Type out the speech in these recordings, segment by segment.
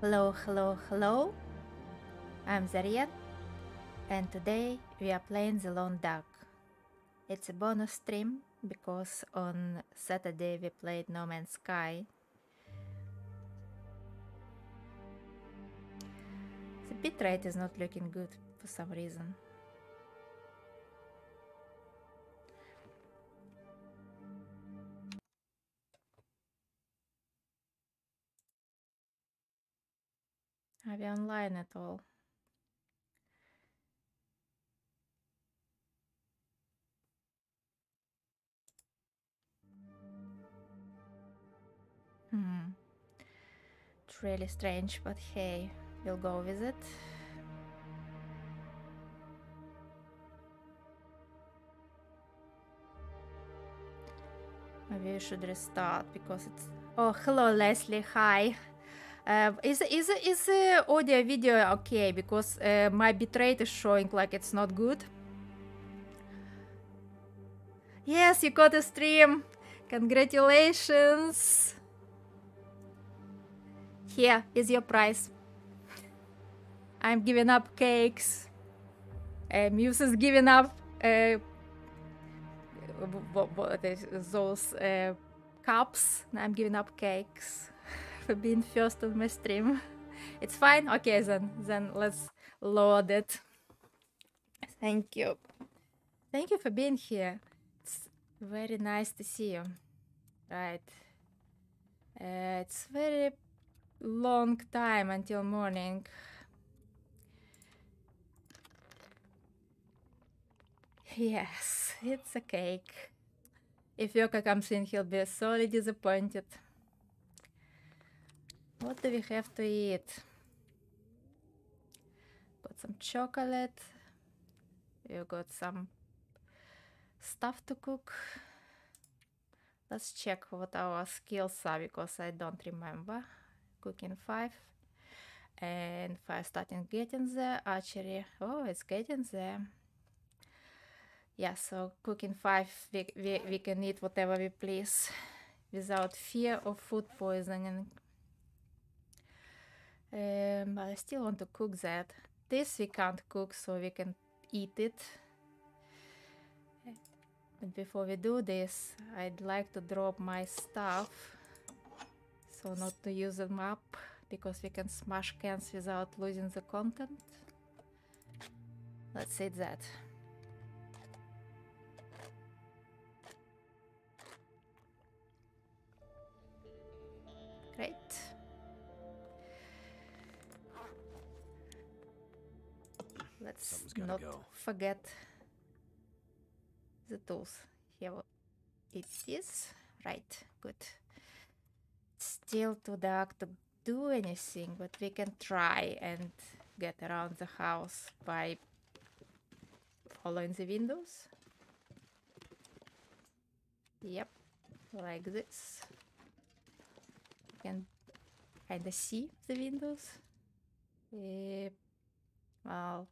Hello, hello, hello. I'm Xarienne, and today we are playing The Long Dark. It's a bonus stream because on Saturday we played No Man's Sky. The bitrate is not looking good for some reason. Online at all? Hmm. It's really strange, but hey, we'll go with it. Maybe we should restart because it's. Oh, hello, Leslie. Hi. Uh, is is is the audio video okay? Because uh, my bitrate is showing like it's not good. Yes, you got a stream. Congratulations. Here is your prize. I'm giving up cakes. Uh, Muse is giving up uh, those uh, cups. I'm giving up cakes for being first on my stream. It's fine. Okay, then then let's load it. Thank you. Thank you for being here. It's very nice to see you. Right. Uh, it's very long time until morning. Yes, it's a cake. If Yoka comes in, he'll be sorely disappointed. What do we have to eat? Got some chocolate. You got some stuff to cook. Let's check what our skills are because I don't remember. Cooking 5 and fire starting getting there. Archery, oh, it's getting there. Yeah, so cooking 5, we, we, we can eat whatever we please without fear of food poisoning. Um, but I still want to cook that. This we can't cook, so we can eat it. But before we do this, I'd like to drop my stuff. So not to use them up, because we can smash cans without losing the content. Let's eat that. Let's not go. forget the tools. Here it is. Right, good. Still too dark to do anything, but we can try and get around the house by following the windows. Yep, like this. You can kind of see the windows. Eh, well,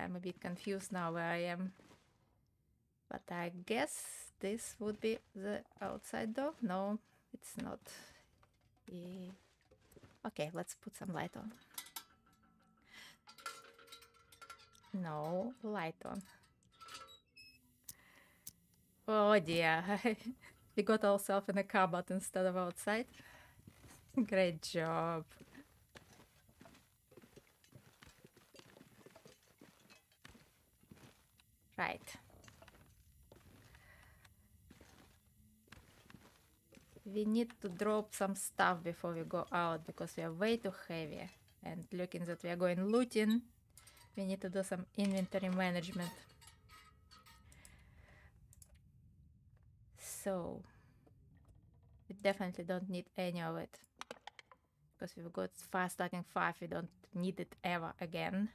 I'm a bit confused now where I am. But I guess this would be the outside door. No, it's not. Eh, Okay, let's put some light on. No, light on. Oh dear, we got ourselves in a cupboard instead of outside. Great job. Right. We need to drop some stuff before we go out because we are way too heavy. And looking that we are going looting, we need to do some inventory management. So, we definitely don't need any of it. Because we've got fast starting 5, we don't need it ever again.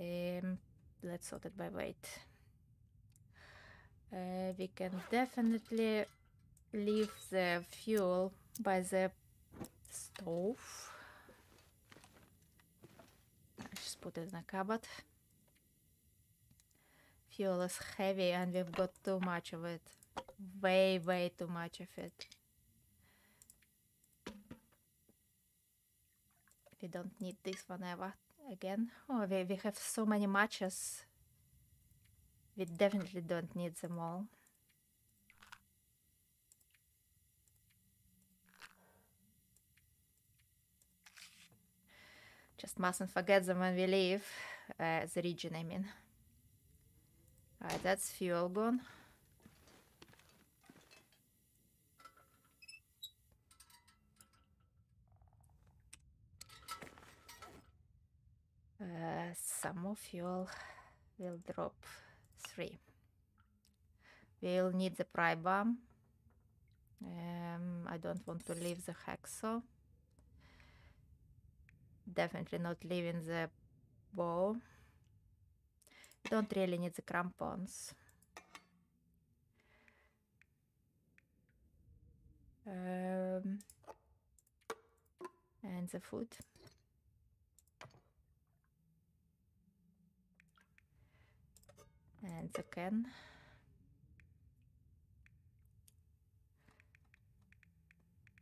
Um, let's sort it by weight. Uh, we can definitely leave the fuel by the stove. Just put it in a cupboard. Fuel is heavy and we've got too much of it. Way, way too much of it. We don't need this one ever again. Oh, we, we have so many matches. We definitely don't need them all. Just mustn't forget them when we leave uh, the region, I mean. Alright, that's fuel gone. Uh, some more fuel will drop three. We'll need the pry bar. Um, I don't want to leave the hacksaw. Definitely not leaving the bow. Don't really need the crampons. Um, and the food. And can.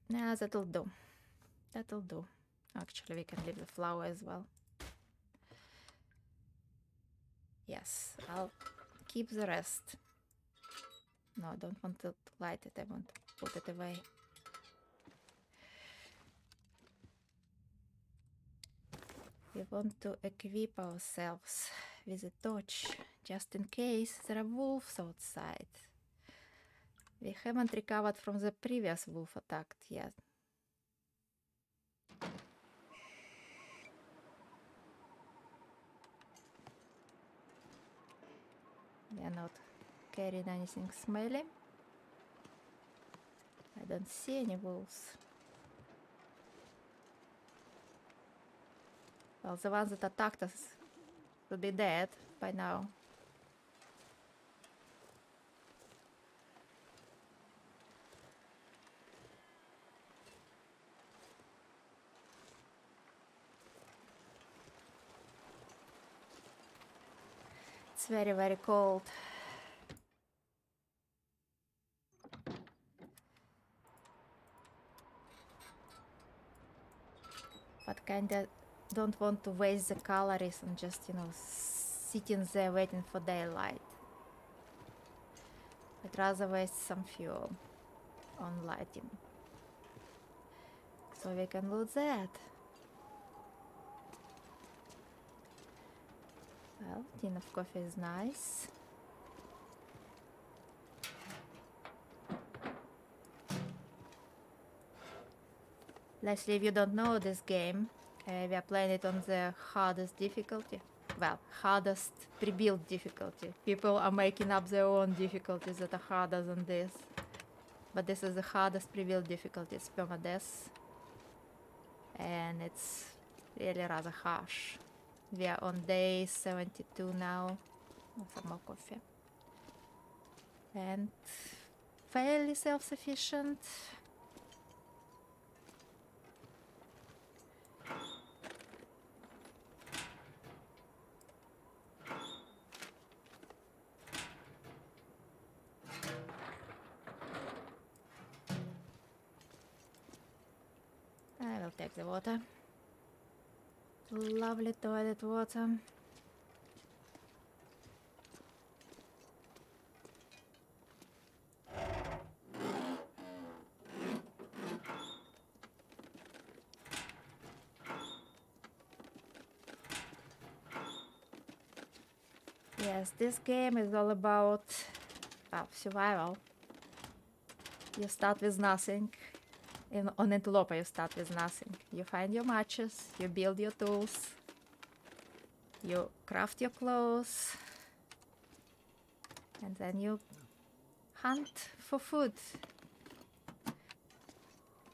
Yeah, that'll do. That'll do. Actually, we can leave the flour as well. Yes, I'll keep the rest. No, I don't want to light it. I want to put it away. We want to equip ourselves with a torch, just in case there are wolves outside. We haven't recovered from the previous wolf attack yet. We are not carrying anything smelly. I don't see any wolves. Well, the ones that attacked us will be dead by now. It's very, very cold. But kinda don't want to waste the calories and just, you know, sitting there waiting for daylight. I'd rather waste some fuel on lighting. So we can loot that. Well, tin of coffee is nice. Leslie, if you don't know this game, uh, we are playing it on the hardest difficulty. Well, hardest pre-built difficulty. People are making up their own difficulties that are harder than this. But this is the hardest pre-built difficulty. It's permadeath. And it's really rather harsh. We are on day 72 now. Some more coffee. And fairly self-sufficient. Water. Lovely toilet water. Yes, this game is all about uh, survival. You start with nothing. In, on Interloper you start with nothing. You find your matches, you build your tools, you craft your clothes, and then you hunt for food.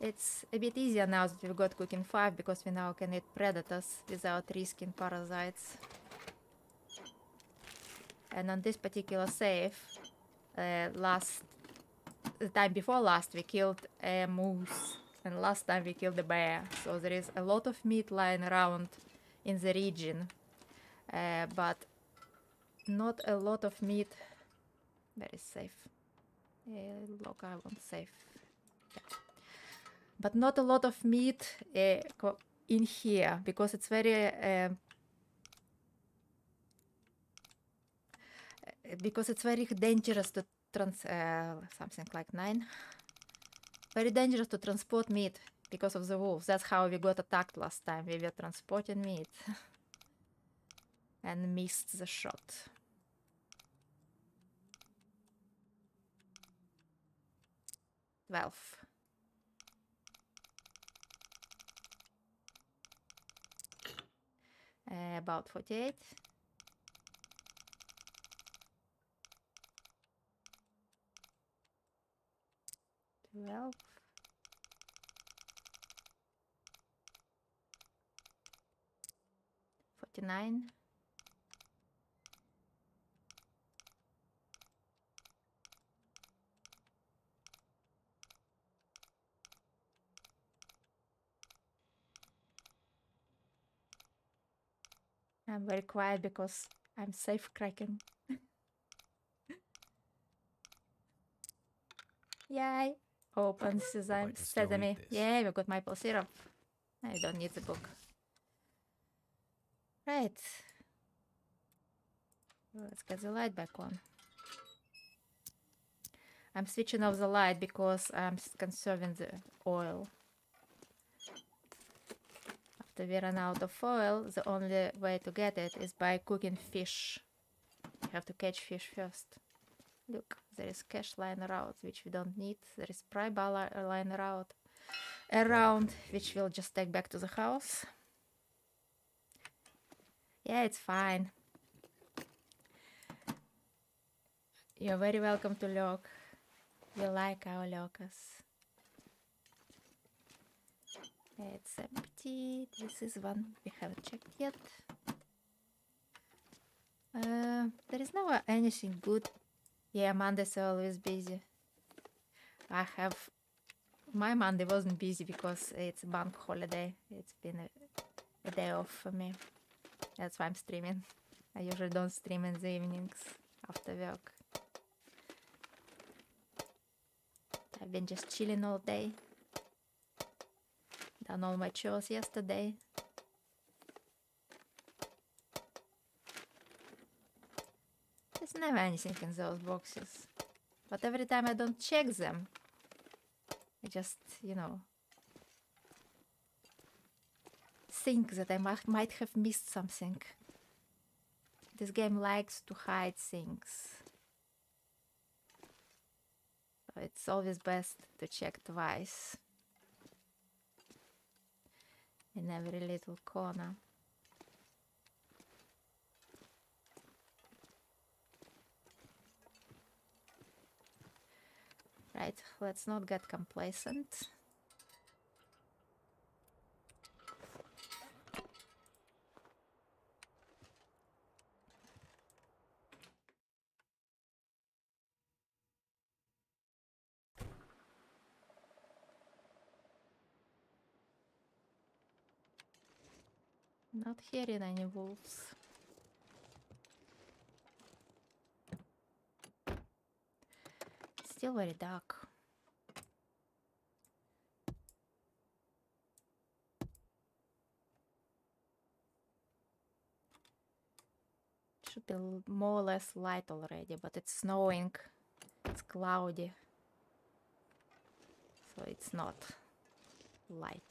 It's a bit easier now that we've got Cooking 5 because we now can eat predators without risking parasites. And on this particular save, uh, last the time before last we killed a moose. And last time we killed a bear. So there is a lot of meat lying around in the region. Uh, but not a lot of meat. Very safe. Uh, look I want safe. Yeah. but not a lot of meat uh, in here because it's very uh, because it's very dangerous to trans uh, something like nine very dangerous to transport meat because of the wolves that's how we got attacked last time we were transporting meat and missed the shot Twelve. Uh, about 48. Twelve. Forty-nine. I'm very quiet because I'm safe cracking. Yay! Open sesame. sesame. Yay, we got maple syrup. I don't need the book. Right. Let's get the light back on. I'm switching off the light because I'm conserving the oil. After we run out of oil, the only way to get it is by cooking fish. You have to catch fish first. Look, there is cash lying around, which we don't need. There is pry bar li- lying around, which we'll just take back to the house. Yeah, it's fine. You're very welcome to lurk. We like our lurkers. It's empty. This is one we haven't checked yet. Uh, there is never anything good. Yeah, Mondays are always busy. I have my Monday wasn't busy because it's a bank holiday. It's been a, a day off for me. That's why I'm streaming. I usually don't stream in the evenings after work. I've been just chilling all day. Done all my chores yesterday. Never anything in those boxes. But every time I don't check them, I just, you know, think that I might, have missed something. This game likes to hide things. It's always best to check twice in every little corner. Right, let's not get complacent. Not hearing any wolves. Still very dark. Should be more or less light already, but it's snowing. It's cloudy. So it's not light.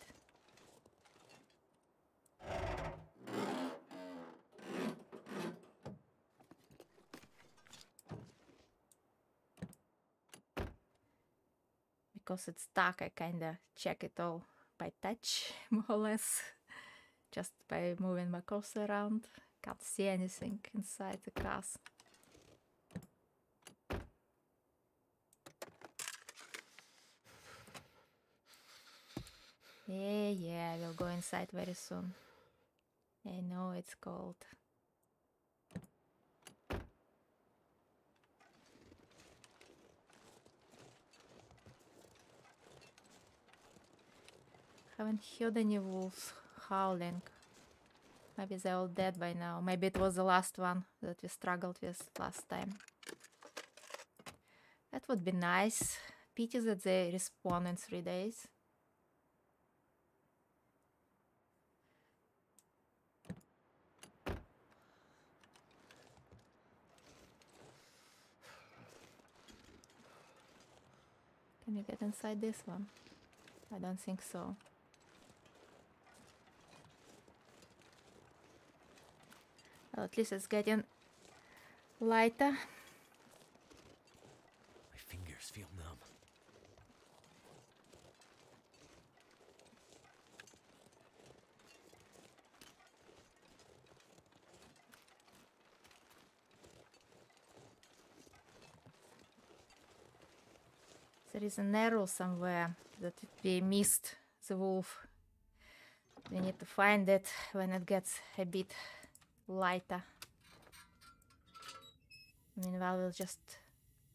Because it's dark, I kinda check it all by touch, more or less, just by moving my cursor around. Can't see anything inside the glass Yeah, yeah, we'll go inside very soon. I know it's cold. Haven't heard any wolves howling. Maybe they're all dead by now. Maybe it was the last one that we struggled with last time. That would be nice. Pity that they respawn in three days. Can you get inside this one? I don't think so. Well, at least it's getting lighter. My fingers feel numb. There is an arrow somewhere that we missed the wolf. We need to find it when it gets a bit lighter. Meanwhile, we'll just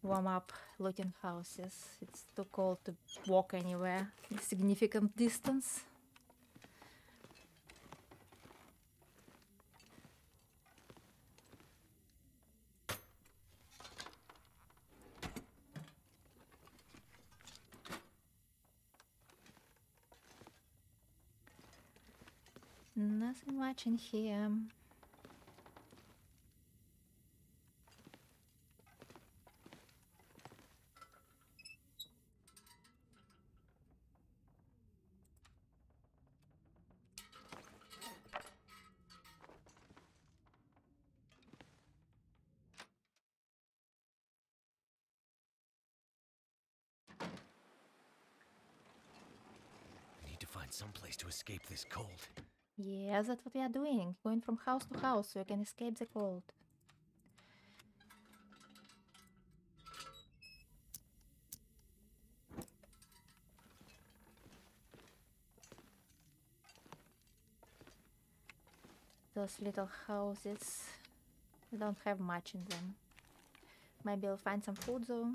warm up looking houses. It's too cold to walk anywhere a significant distance. Nothing much in here. I need to find some place to escape this cold. Yes, that's what we are doing. Going from house to house so you can escape the cold. Those little houses, don't have much in them. Maybe I'll find some food though.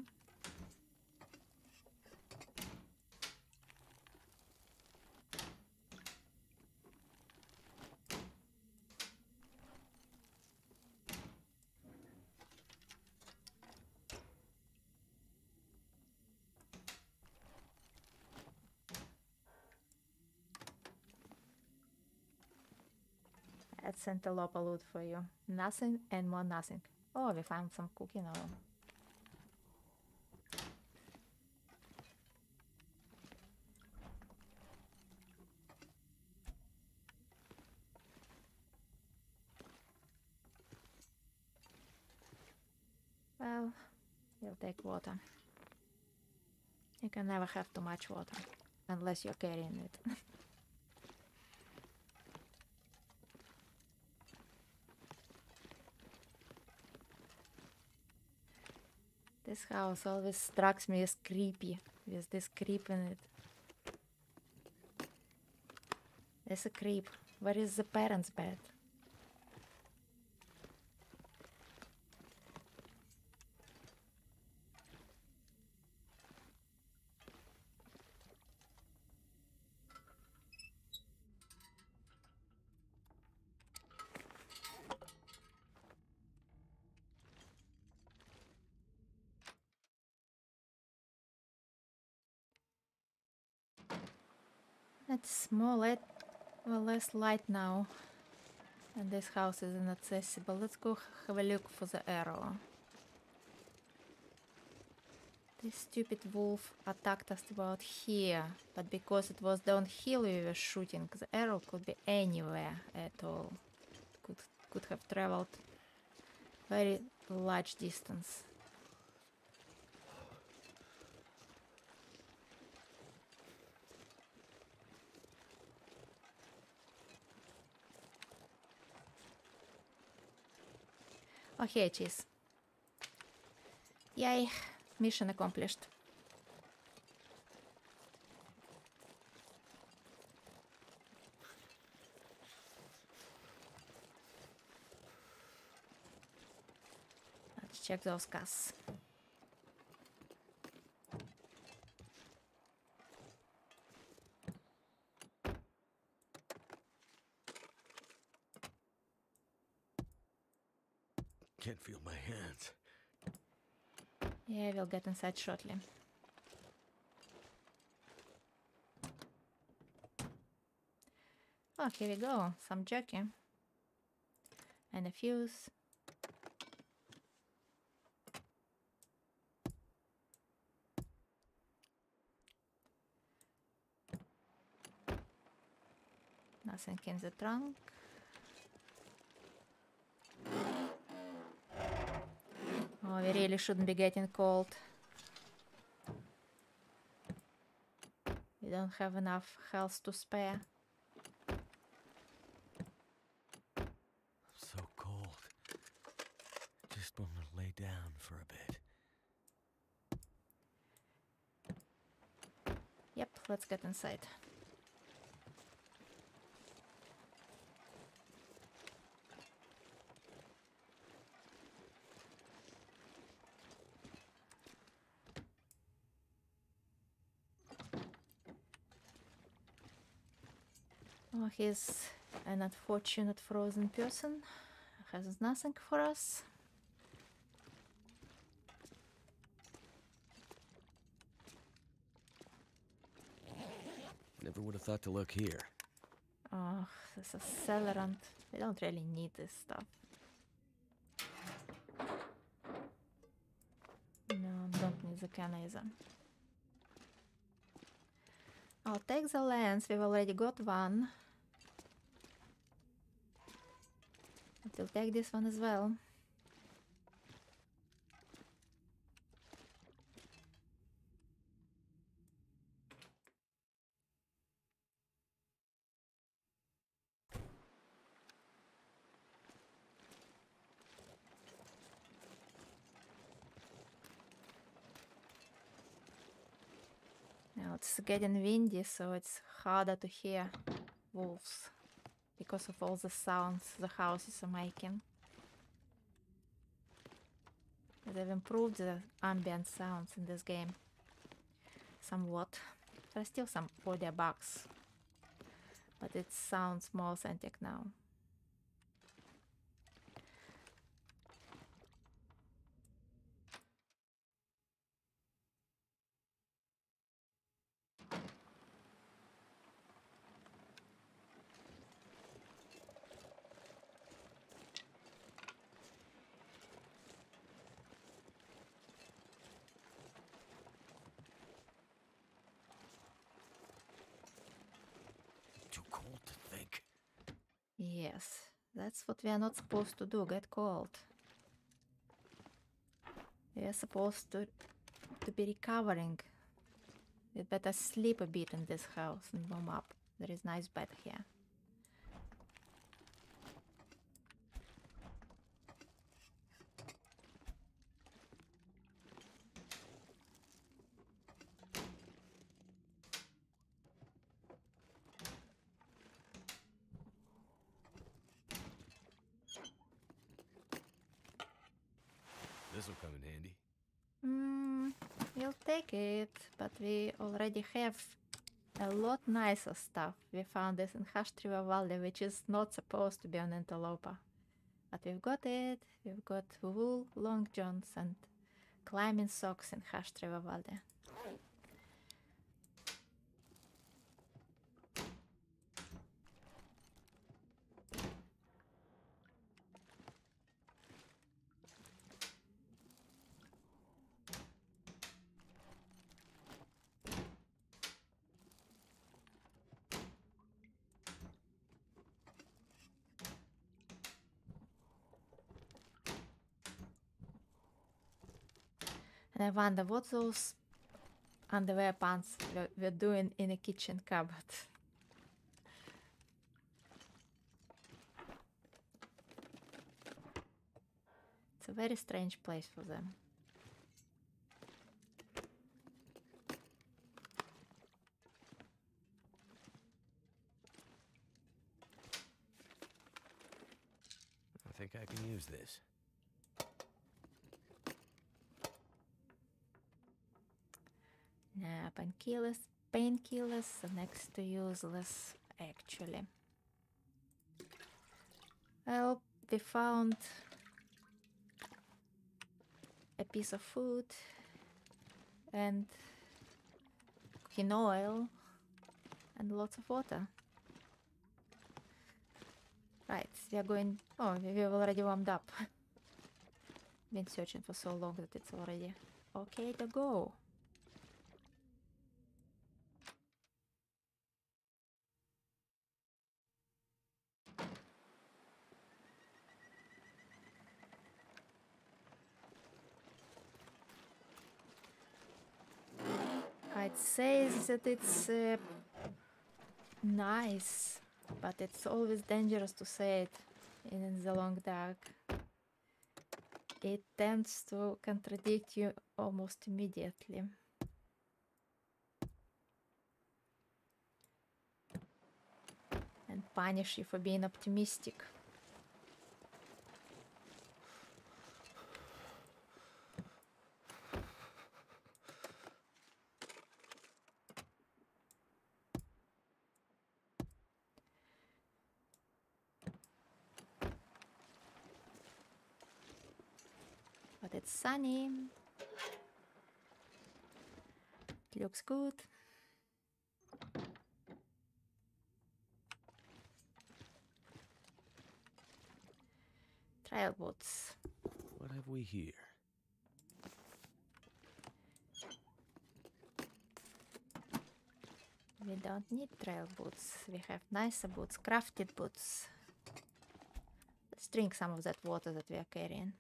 That's Interloper loot for you. Nothing and more nothing. Oh, we found some cooking oil. Well, we'll take water. You can never have too much water unless you're carrying it. This house always strikes me as creepy with this creep in it. There's a creep. Where is the parents' bed? It's more light, well, less light now. And this house is inaccessible. Let's go have a look for the arrow. This stupid wolf attacked us about here, but because it was downhill we were shooting, the arrow could be anywhere at all. Could could have traveled very large distance. Oh, here it is. Yay, mission accomplished. Let's check those casks. can't feel my hands. Yeah, we'll get inside shortly. Oh, here we go. Some jerky. And a fuse. Nothing in the trunk. We really shouldn't be getting cold. We don't have enough health to spare. I'm so cold. Just want to lay down for a bit. Yep, let's get inside. He's an unfortunate frozen person. Has nothing for us. Never would have thought to look here. Oh, this is Celerant. We don't really need this stuff. No, don't need the can either. I'll take the lens. We've already got one. We'll take this one as well. Now it's getting windy, so it's harder to hear wolves because of all the sounds the houses are making. They've improved the ambient sounds in this game somewhat. There are still some audio bugs, but it sounds more authentic now. Too cold to think. Yes, what we are not supposed to do, get cold. We are supposed to to be recovering. We better sleep a bit in this house and warm up. There is nice bed here. This will come in handy. Mm, we'll it, but we already have a lot nicer stuff. We found this in Hushed River Valley, which is not supposed to be on Interloper. But we've got it. We've got wool, long johns, and climbing socks in Hushed River Valley. And I wonder what those underwear pants were, were doing in a kitchen cupboard. It's a very strange place for them. I think I can use this. Painkillers, painkillers next to useless, actually. Well, we found a piece of food and cooking oil and lots of water. Right, we are going. Oh, we have already warmed up. Been searching for so long that it's already okay to go. It says that it's uh, nice, but it's always dangerous to say it in the long dark. It tends to contradict you almost immediately. And punish you for being optimistic. but it's sunny. It looks good. Trail boots. What have we here? We don't need trail boots. We have nicer boots, crafted boots. Let's drink some of that water that we are carrying.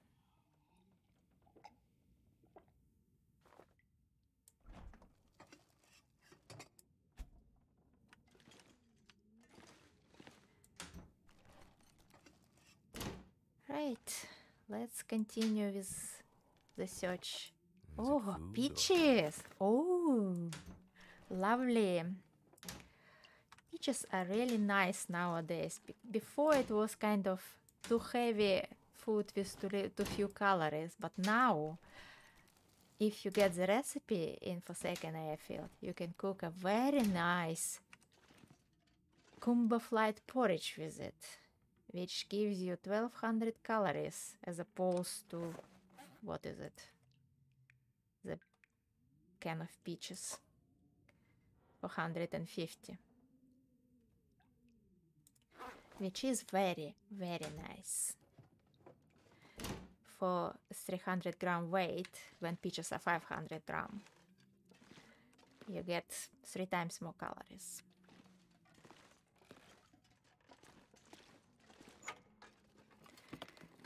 Right, let's continue with the search. Is Oh, or- peaches! Oh, lovely. Peaches are really nice nowadays. Be- before it was kind of too heavy food with too, too few calories, but now, if you get the recipe in Forsaken Airfield, you can cook a very nice Kumba flight porridge with it, which gives you 1200 calories as opposed to what is it? The can of peaches. 450 which is very very nice. For 300 gram weight when peaches are 500 gram you get three times more calories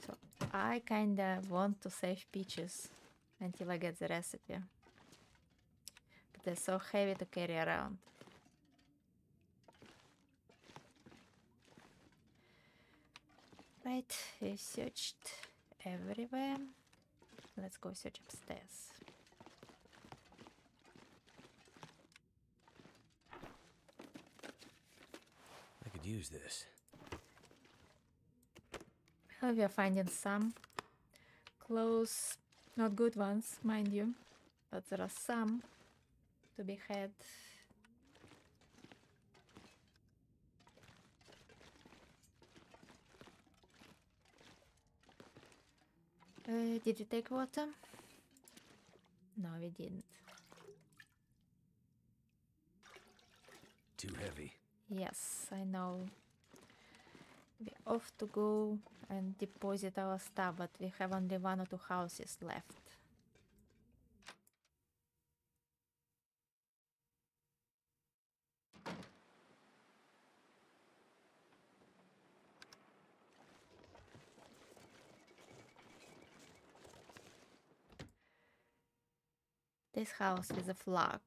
so i kinda want to save peaches until i get the recipe but they're so heavy to carry around Right, we searched everywhere. Let's go search upstairs. I could use this. We are finding some clothes, not good ones, mind you, but there are some to be had. Uh, did you take water? No, we didn't. Too heavy. Yes, I know. We're off to go and deposit our stuff, but we have only one or two houses left. This house is a flag.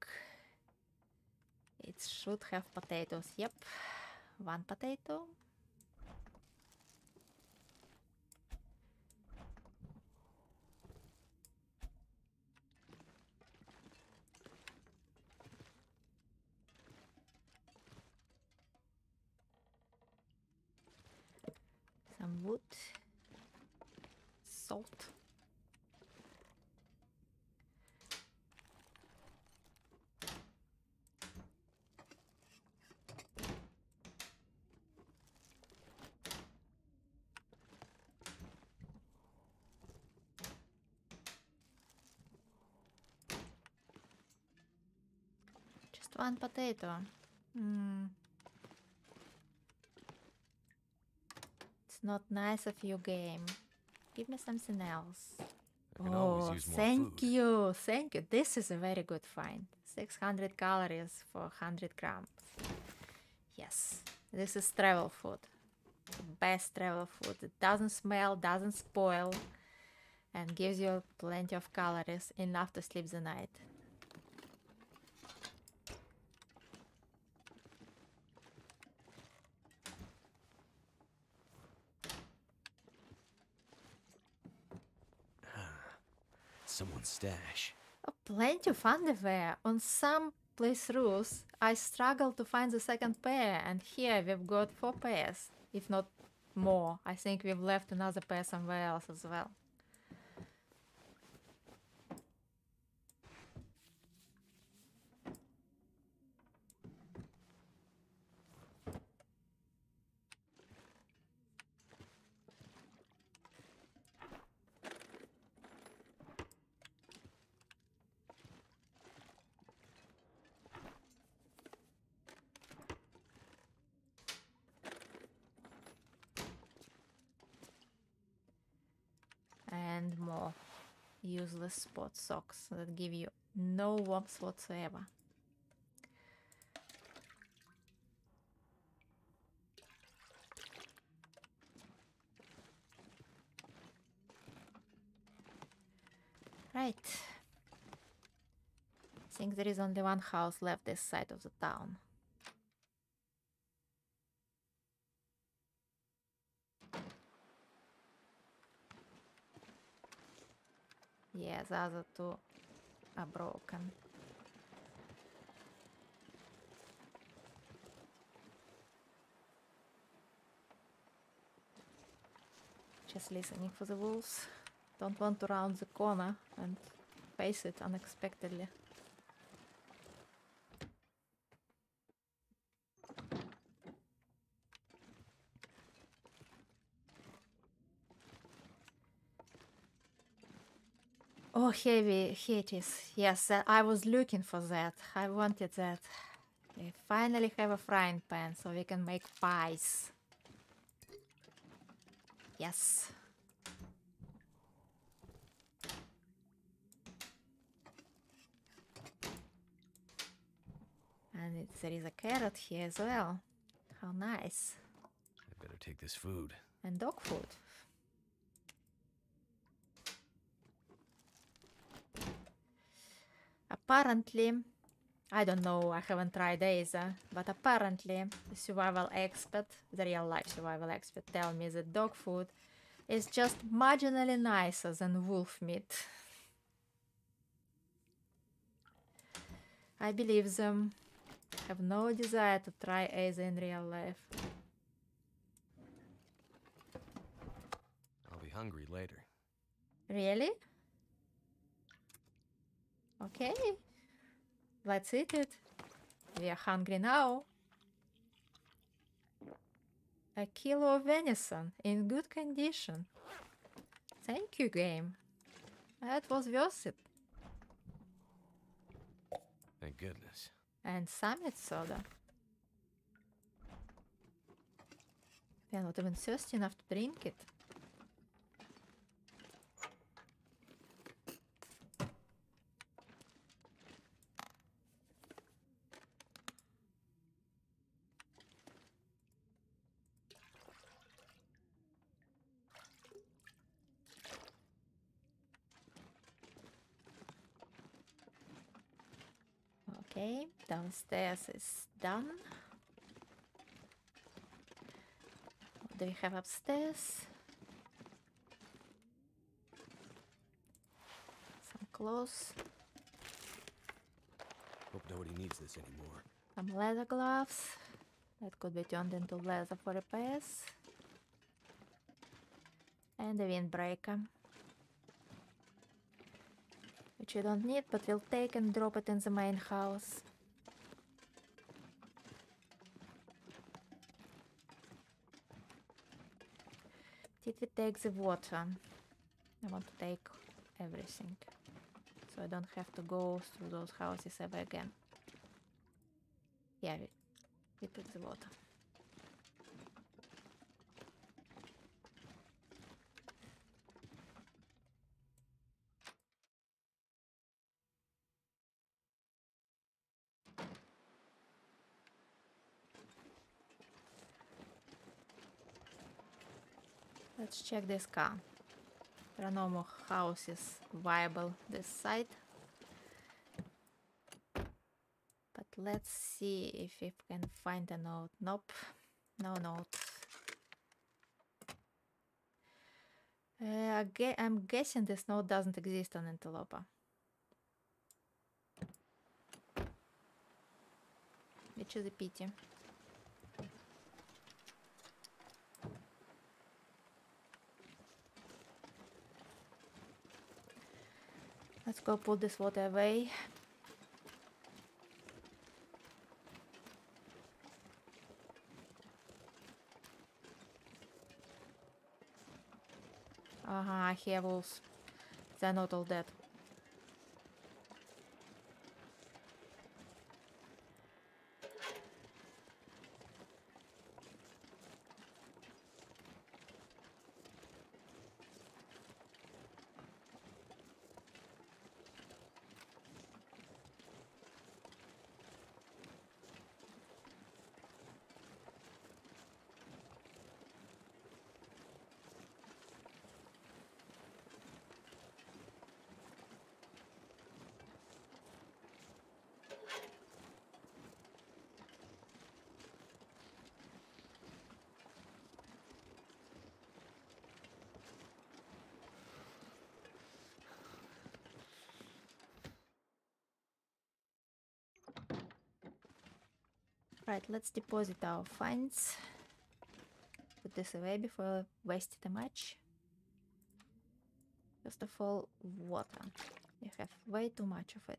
It should have potatoes. Yep, one potato. Some wood, salt. Potato. Hmm. It's not nice of you, game. Give me something else. I can always Oh, thank food. you, thank you. This is a very good find. 600 calories for 100 grams. Yes, this is travel food. Best travel food. It doesn't smell, doesn't spoil, and gives you plenty of calories, enough to sleep the night. Stash. Plenty of underwear. On some place playthroughs, I struggled to find the second pair, and here we've got four pairs, if not more. I think we've left another pair somewhere else as well. and more useless sport socks that give you no warmth whatsoever. Right. I think there is only one house left this side of the town. Yeah, the other two are broken. Just listening for the wolves. Don't want to round the corner and face it unexpectedly. Heavy, here it is. Yes, uh, I was looking for that. I wanted that. We finally have a frying pan so we can make pies. Yes. And it, there is a carrot here as well. How nice. I better take this food. And dog food. Apparently, I don't know, I haven't tried either, but apparently the survival expert, the real life survival expert, tell me that dog food is just marginally nicer than wolf meat. I believe them. I have no desire to try either in real life. I'll be hungry later. Really? Okay. Let's eat it. We are hungry now. A kilo of venison in good condition. Thank you, game. That was worth it. Thank goodness. And summit soda. We are not even thirsty enough to drink it. Downstairs is done. What do we have upstairs? Some clothes, Hope nobody needs this anymore. some leather gloves that could be turned into leather for repairs, and a windbreaker. Which you don't need, but we'll take and drop it in the main house. We take the water? I want to take everything. So I don't have to go through those houses ever again. Yeah, we, we took the water. Let's check this car. There are no more houses viable this side. But let's see if we can find a note. Nope, no note. Uh, I'm guessing this note doesn't exist on Interloper. Which is a pity. Let's go put this water away. Aha, I hear wolves. They're not all dead. Right, let's deposit our finds. Put this away before I waste too much. First of all, water. We have way too much of it.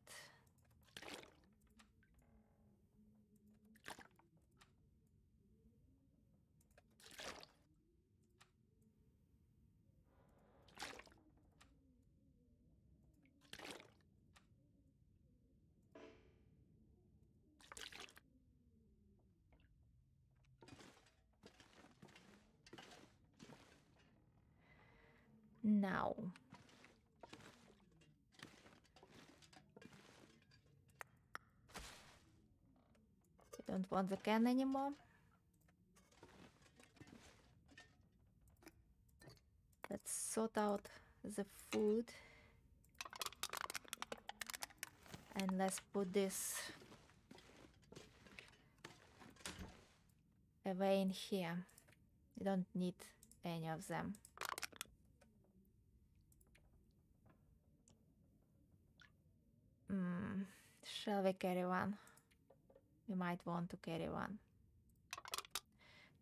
Now. Want the can anymore. Let's sort out the food. And let's put this away in here. We don't need any of them. Mm, shall we carry one? We might want to carry one.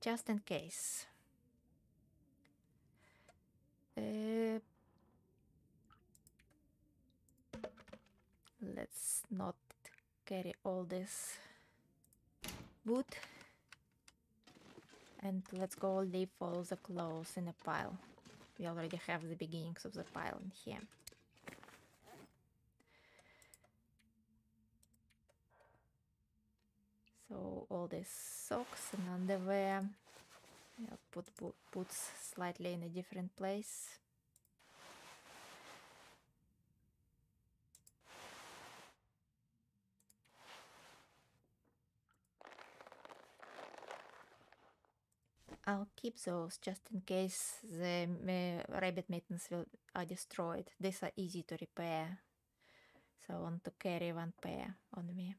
Just in case. Uh, let's not carry all this wood. And let's go leave all the clothes in a pile. We already have the beginnings of the pile in here. All these socks and underwear. Put boots slightly in a different place. I'll keep those just in case the uh, rabbit mittens will are destroyed. These are easy to repair, so I want to carry one pair on me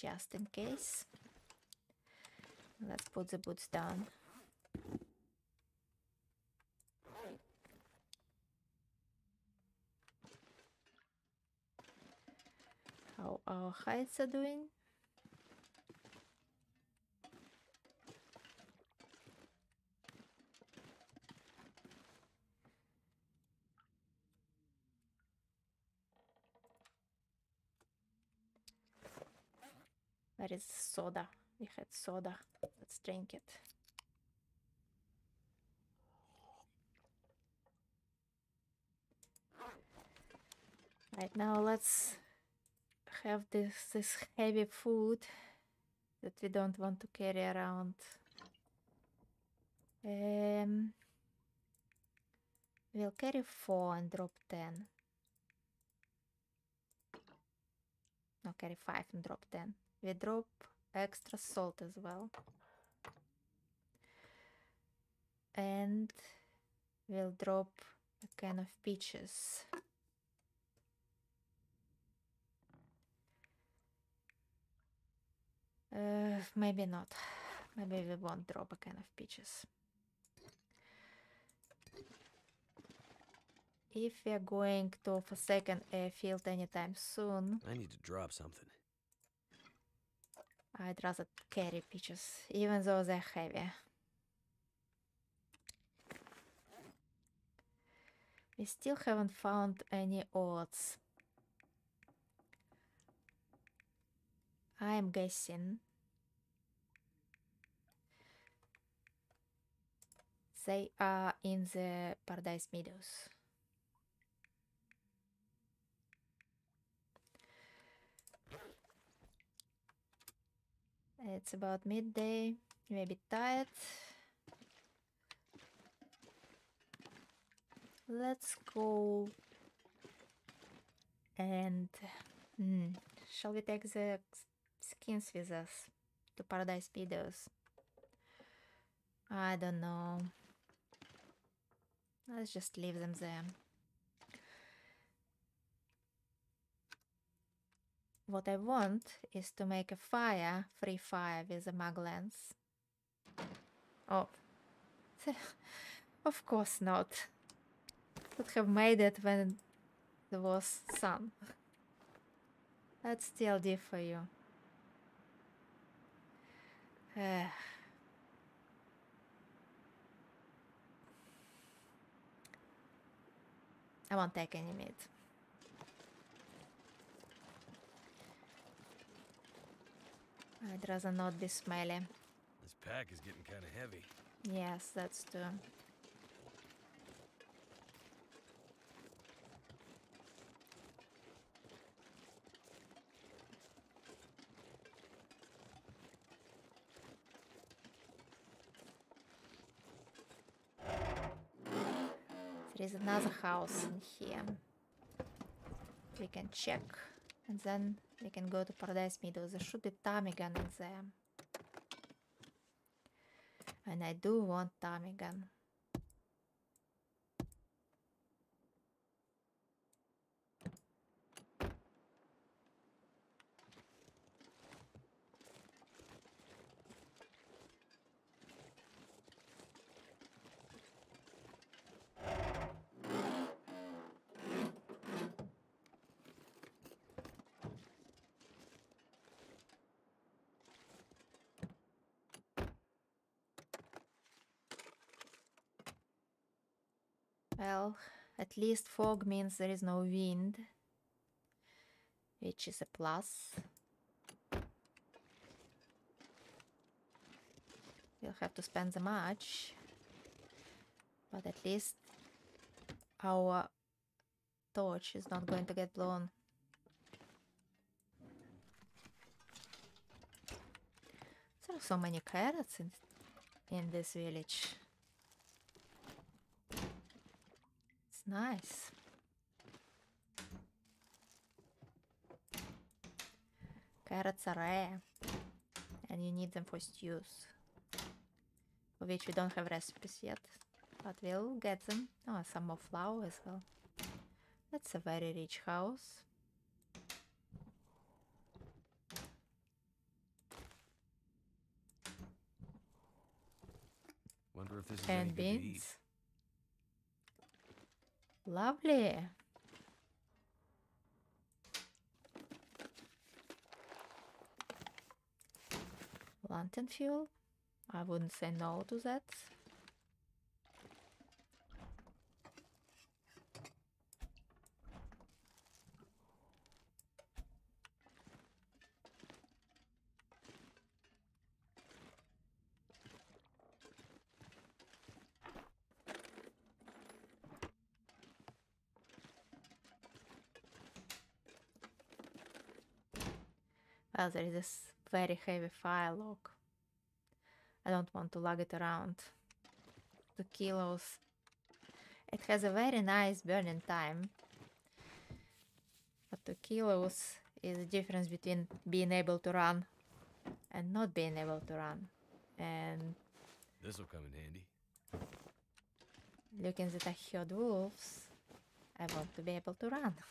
just in case. Let's put the boots down. How our heights are doing? Where is soda? We had soda. Let's drink it. Right now, let's have this this heavy food that we don't want to carry around. Um, we'll carry four and drop ten. No, carry five and drop ten. We drop extra salt as well. And we'll drop a can of peaches. Uh, maybe not. Maybe we won't drop a can of peaches. if we're going to Forsaken Airfield anytime soon, I need to drop something. I'd rather carry peaches, even though they're heavy. We still haven't found any odds. I'm guessing they are in the Paradise Meadows. It's about midday, maybe tired. Let's go and hmm, shall we take the skins with us to Paradise Meadows? I don't know. Let's just leave them there. What I want is to make a fire, free fire with the maglens. Oh, of course not. Could have made it when there was sun. That's TLD for you. Uh, I won't take any meat. I'd rather not be smelly. This pack is getting kind of heavy. Yes, that's true. There is another house in here. We can check. And then we can go to Paradise Meadows. There should be Tommy in there. And I do want Tommy. Well, at least fog means there is no wind, which is a plus. We'll have to spend the match, but at least our torch is not going to get blown. There are so many carrots in, in this village. Nice. Carrots are rare and you need them for stews, for which we don't have recipes yet, but we'll get them. Oh, some more flour as well. That's a very rich house. Wonder if this is And good to eat. beans. Lovely. Lantern fuel? I wouldn't say no to that. Well, there is this very heavy fire log. I don't want to lug it around. Two kilos. It has a very nice burning time. But two kilos is the difference between being able to run and not being able to run. And This will come in handy. looking at the herd wolves, I want to be able to run.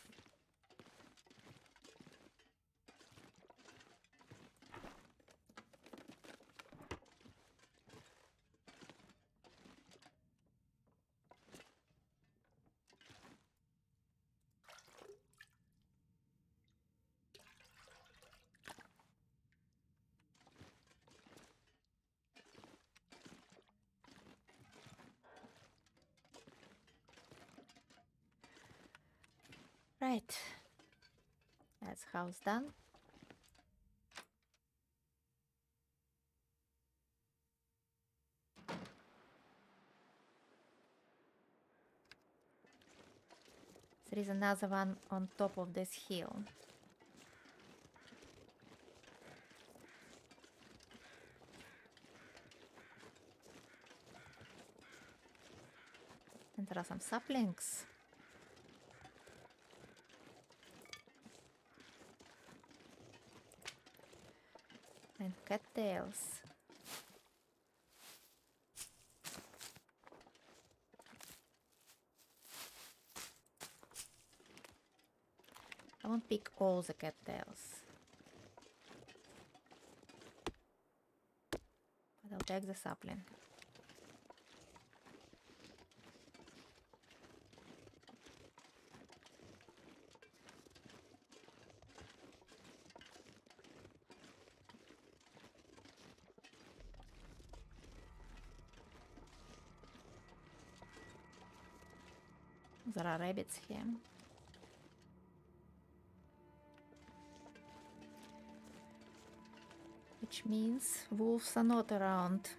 Right. That's house done. There is another one on top of this hill. And there are some saplings. And cattails. I won't pick all the cattails. But I'll take the sapling. There are rabbits here. Which means wolves are not around.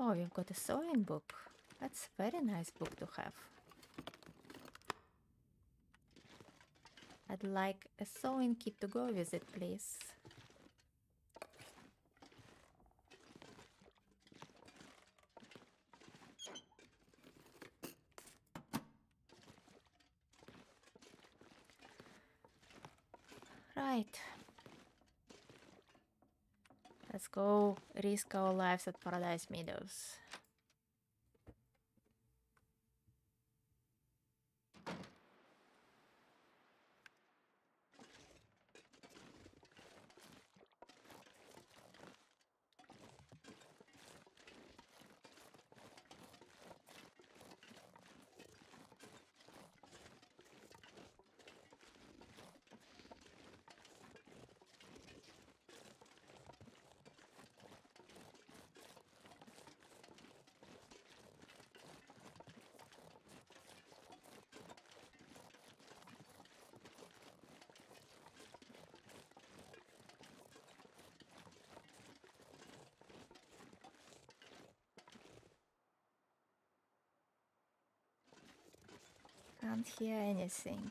Oh, you've got a sewing book. That's a very nice book to have. I'd like a sewing kit to go with it, please. Right. Let's go risk our lives at Paradise Meadows. Can't hear anything.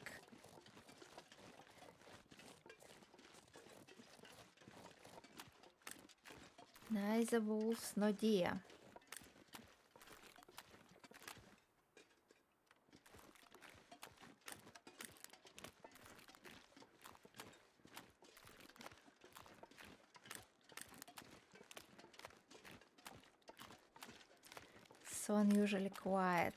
Neither wolves nor deer. So unusually quiet.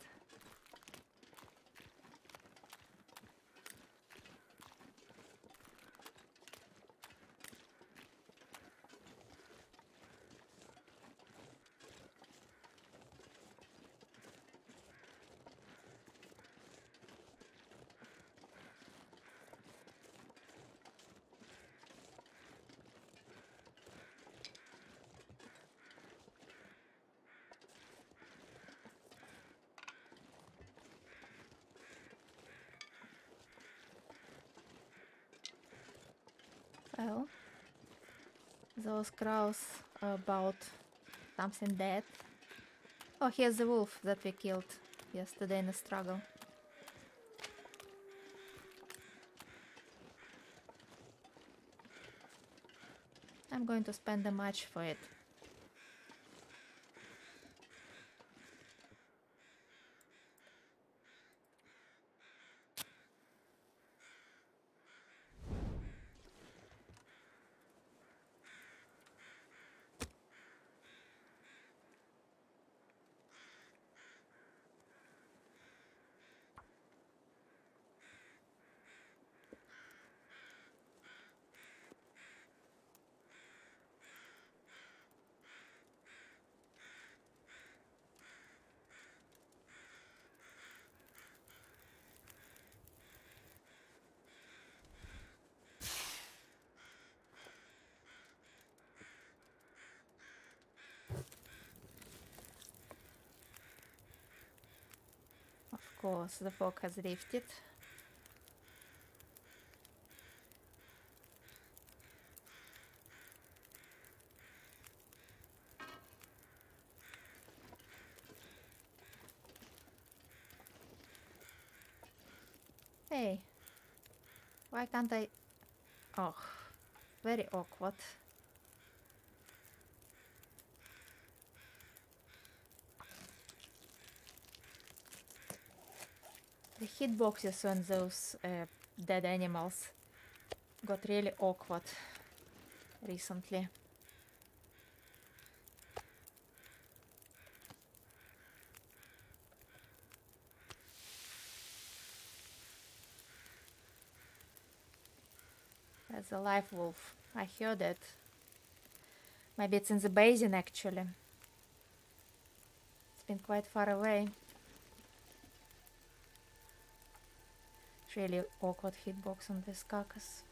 Well, those crows about something dead. Oh, here's the wolf that we killed yesterday in the struggle. I'm going to spend a match for it. Course, the fog has lifted. Hey, why can't I? Oh, very awkward. The hitboxes on those uh, dead animals got really awkward recently. That's a live wolf. I heard it. Maybe it's in the basin actually. It's been quite far away. Really awkward hitbox on this carcass.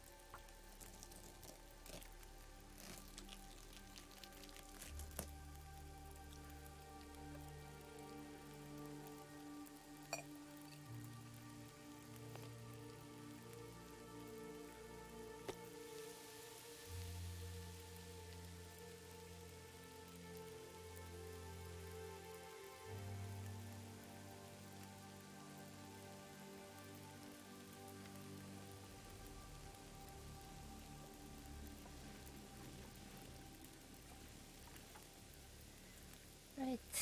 Right.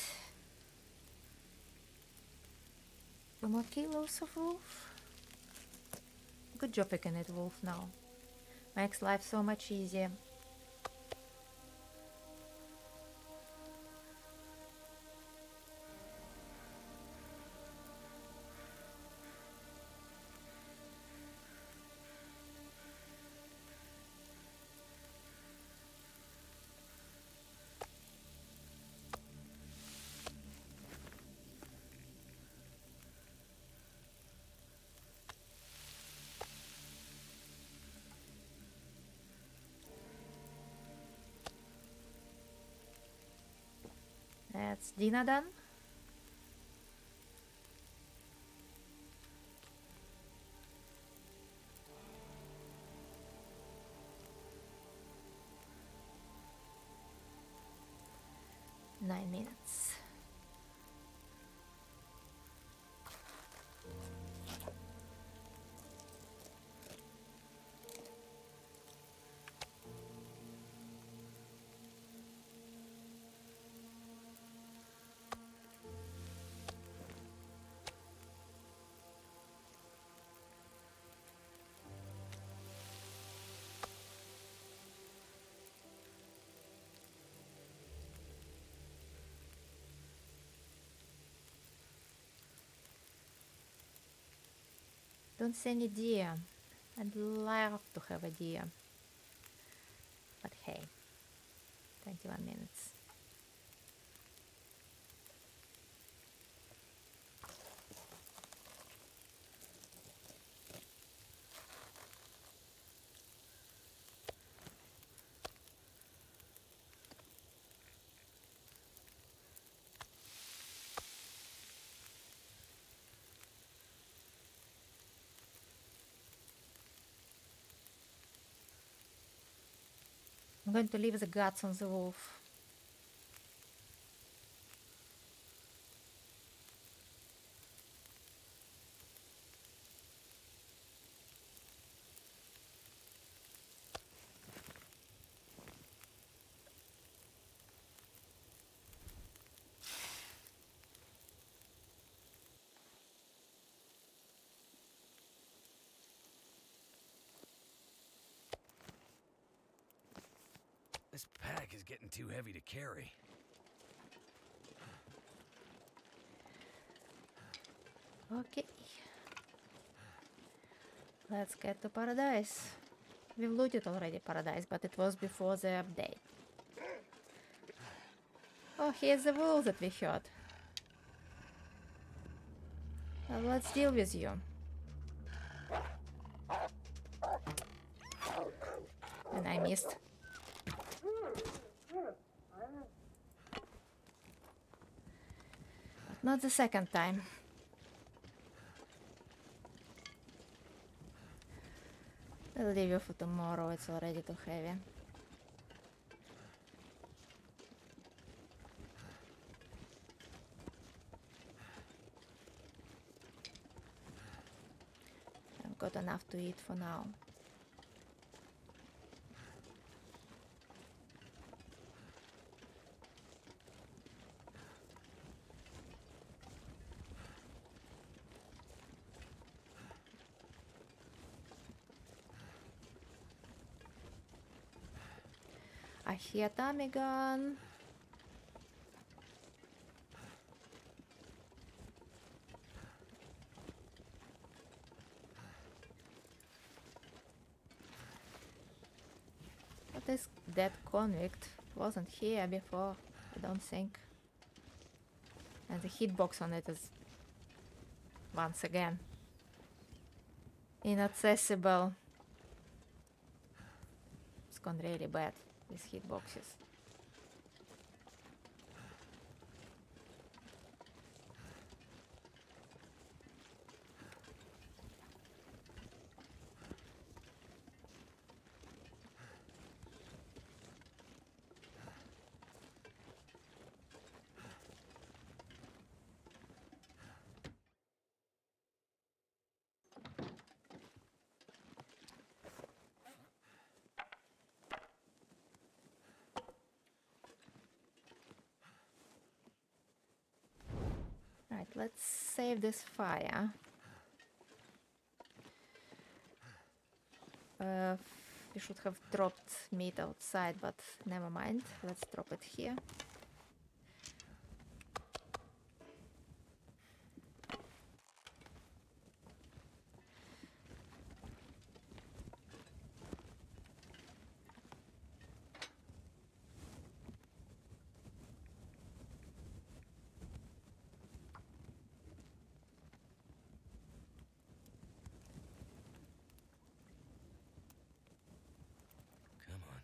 Two more kilos of wolf. Good job picking it wolf now. Makes life so much easier. That's Dina done. Nine minutes. Don't see any deer. I'd love to have a deer. But hey, 21 minutes. Going to leave the guts on the wolf. This pack is getting too heavy to carry. Okay. Let's get to paradise. We've looted already paradise, but it was before the update. Oh, here's the wolf that we heard. Well, let's deal with you. And I missed. Not the second time. I'll leave you for tomorrow, it's already too heavy. I've got enough to eat for now. Tommy gun. But convict wasn't here before, I don't think. And the hitbox on it is once again inaccessible. It's gone really bad, these hitboxes. Right, let's this fire. Uh, we should have dropped meat outside, but never mind. Let's drop it here. Come on.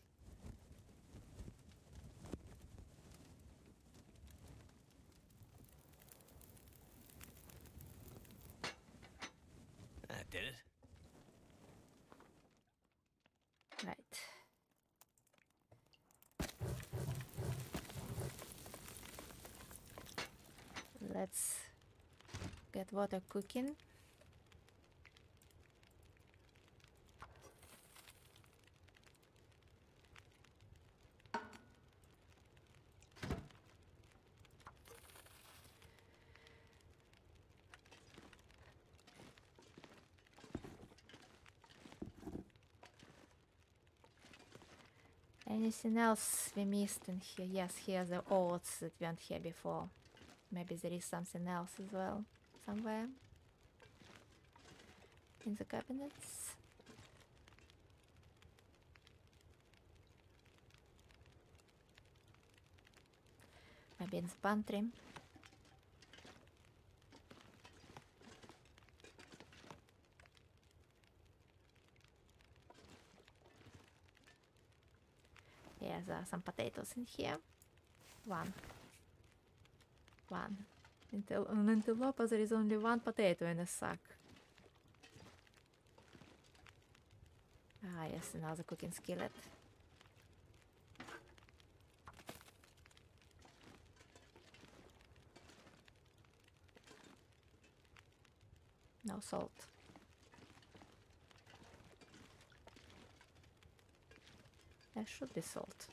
That did it. Right. Let's get water cooking. Anything else we missed in here? Yes, here are the oats that weren't here before. Maybe there is something else as well, somewhere. In the cabinets. Maybe in the pantry. Yeah, there are some potatoes in here. One. One. Until on antelope there is only one potato in a sack. Ah yes, another cooking skillet. No salt. There should be salt.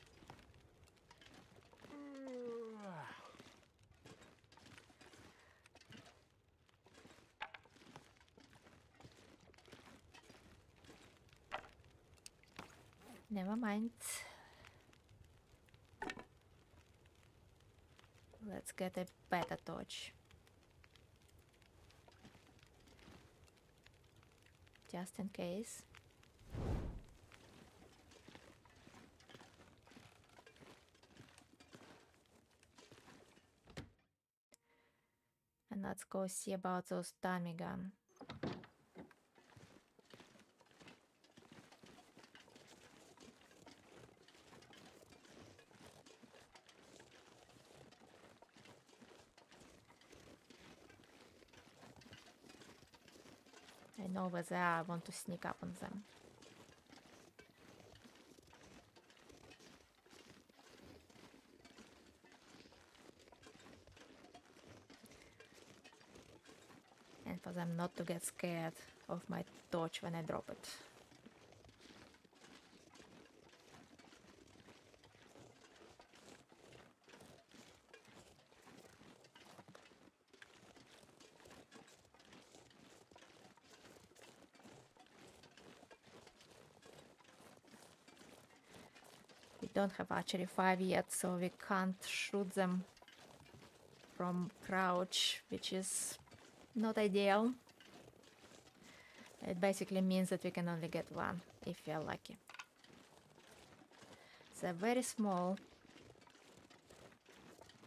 Let's get a better torch. Just in case. And let's go see about those ptarmigan. over there. I want to sneak up on them. And for them not to get scared of my torch when I drop it. Don't have archery 5 yet, so we can't shoot them from crouch, which is not ideal. It basically means that we can only get one if we are lucky. They're very small.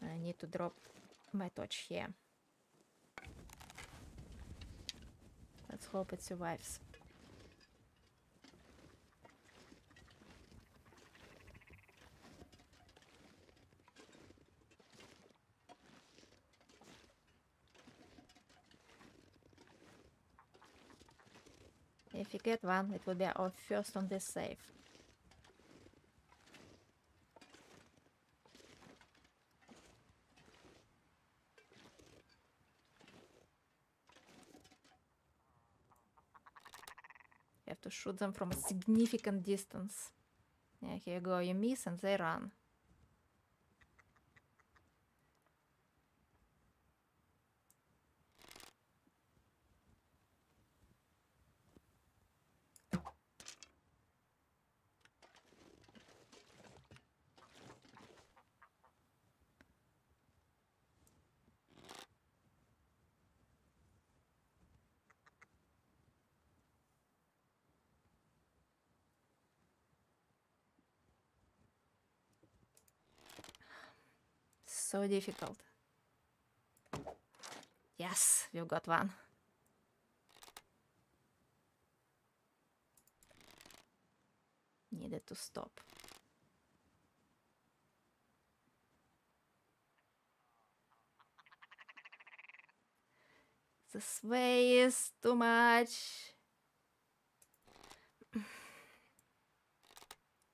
I need to drop my torch here. Let's hope it survives. If we get one, it will be our first on this save. You have to shoot them from a significant distance. Yeah, here you go, you miss and they run. So difficult. Yes, you got one. Needed to stop. This way is too much. At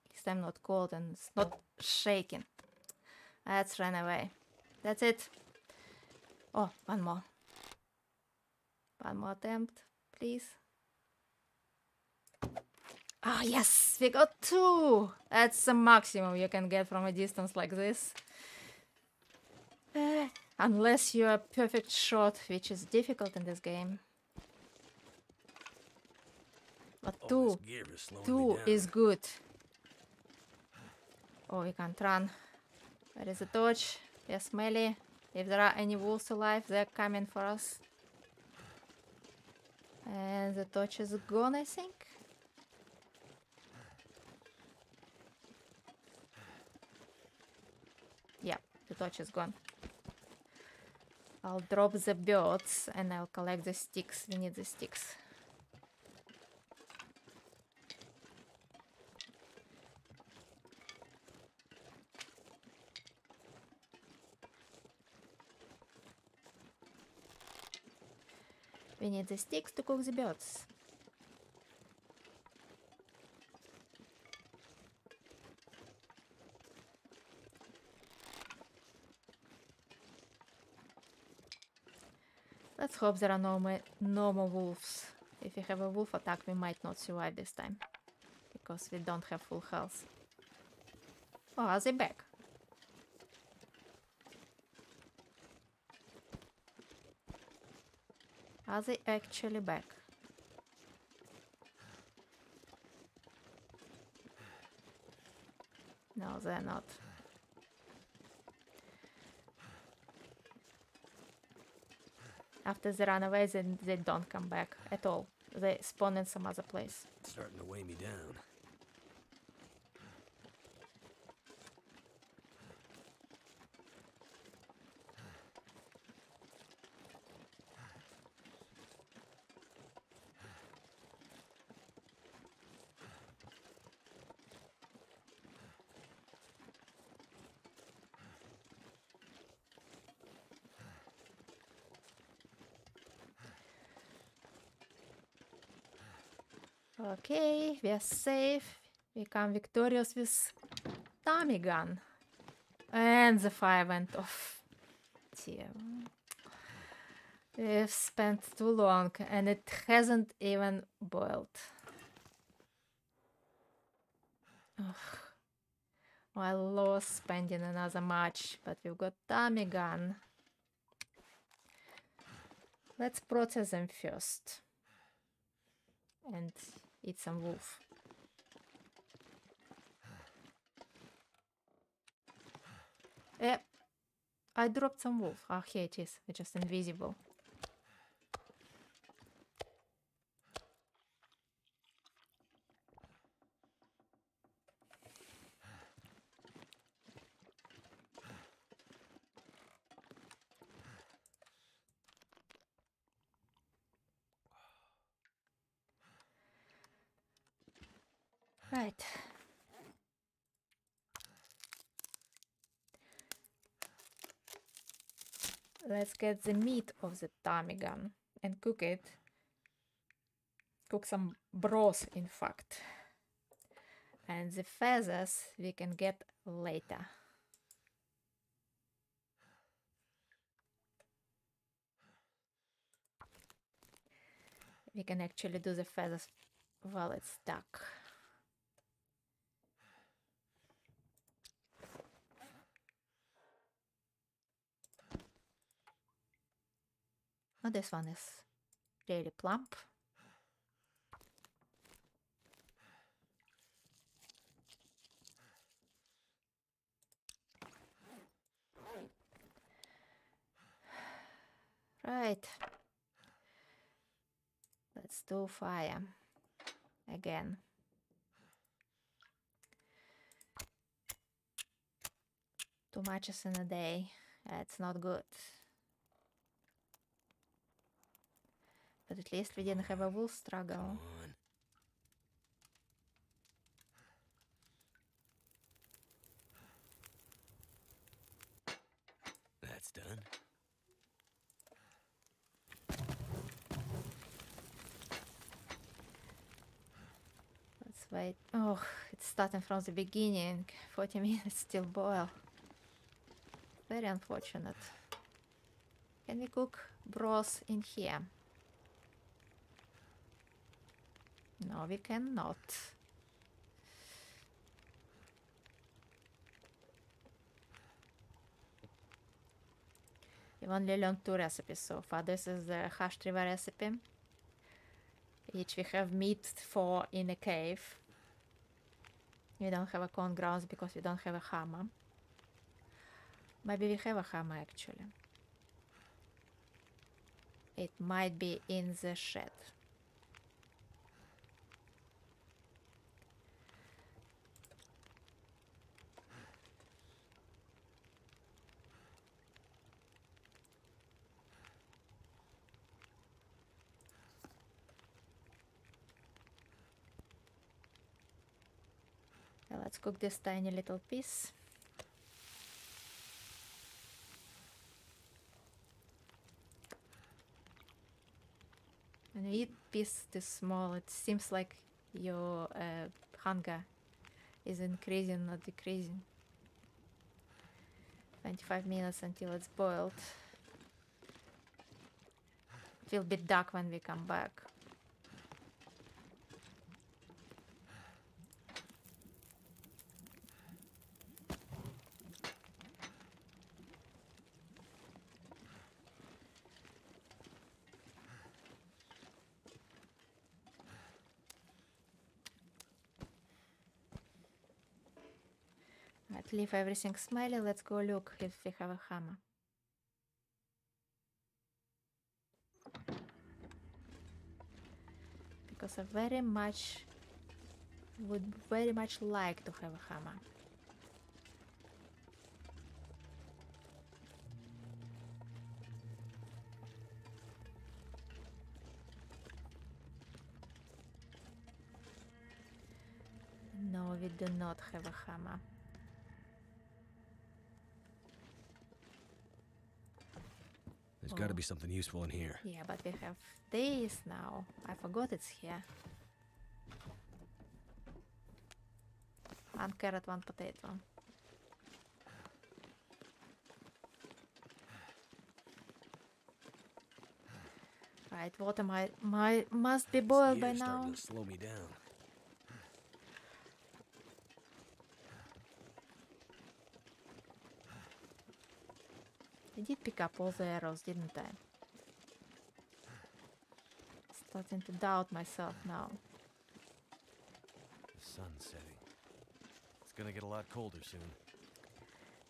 least I'm not cold and it's not shaking. Let's run away. That's it. Oh, one more. One more attempt, please. Ah, yes, we got two. That's the maximum you can get from a distance like this. Uh, unless you're a perfect shot, which is difficult in this game. But two, is two is good. Oh, we can't run. There is a torch. We are smelly. If there are any wolves alive, they're coming for us. And the torch is gone, I think. Yeah, the torch is gone. I'll drop the birds and I'll collect the sticks. We need the sticks. We need the sticks to cook the birds. Let's hope there are no, no more wolves. If we have a wolf attack, we might not survive this time. Because we don't have full health. Oh, are they back? Are they actually back? No, they're not. After they run away, they, they don't come back at all. They spawn in some other place. It's starting to weigh me down. Okay, we are safe. We come victorious with ptarmigan. And the fire went off. We've spent too long and it hasn't even boiled. Ugh. I lost spending another match, but we've got ptarmigan. Let's process them first. And eat some wolf. Eh, I dropped some wolf. Ah, here it is. It's just invisible. Right. Let's get the meat of the gun and cook it. Cook some broth, in fact. And the feathers we can get later. We can actually do the feathers while it's stuck. This one is really plump. Right. Let's do fire again. Two matches in a day. That's not good. But at least we didn't have a wolf struggle. That's done. Let's wait. Oh, it's starting from the beginning. 40 minutes still boil. Very unfortunate. Can we cook broth in here? No, we cannot. We've only learned two recipes so far. This is the river recipe, which we have meat for in a cave. We don't have acorn grounds because we don't have a hammer. Maybe we have a hammer actually. It might be in the shed. Yeah, let's cook this tiny little piece. When you eat piece this small, it seems like your uh, hunger is increasing, not decreasing. 25 minutes until it's boiled. It will be dark when we come back. Leave everything smiley. Let's go look if we have a hammer. Because I very much would very much like to have a hammer. No, we do not have a hammer. There's got to be something useful in here. Yeah, but we have this now. I forgot it's here. One carrot, one potato. Right, water might, might must be boiled by now. slow me down. Did pick up all the arrows, didn't I? Starting to doubt myself now. The sun's setting. It's gonna get a lot colder soon.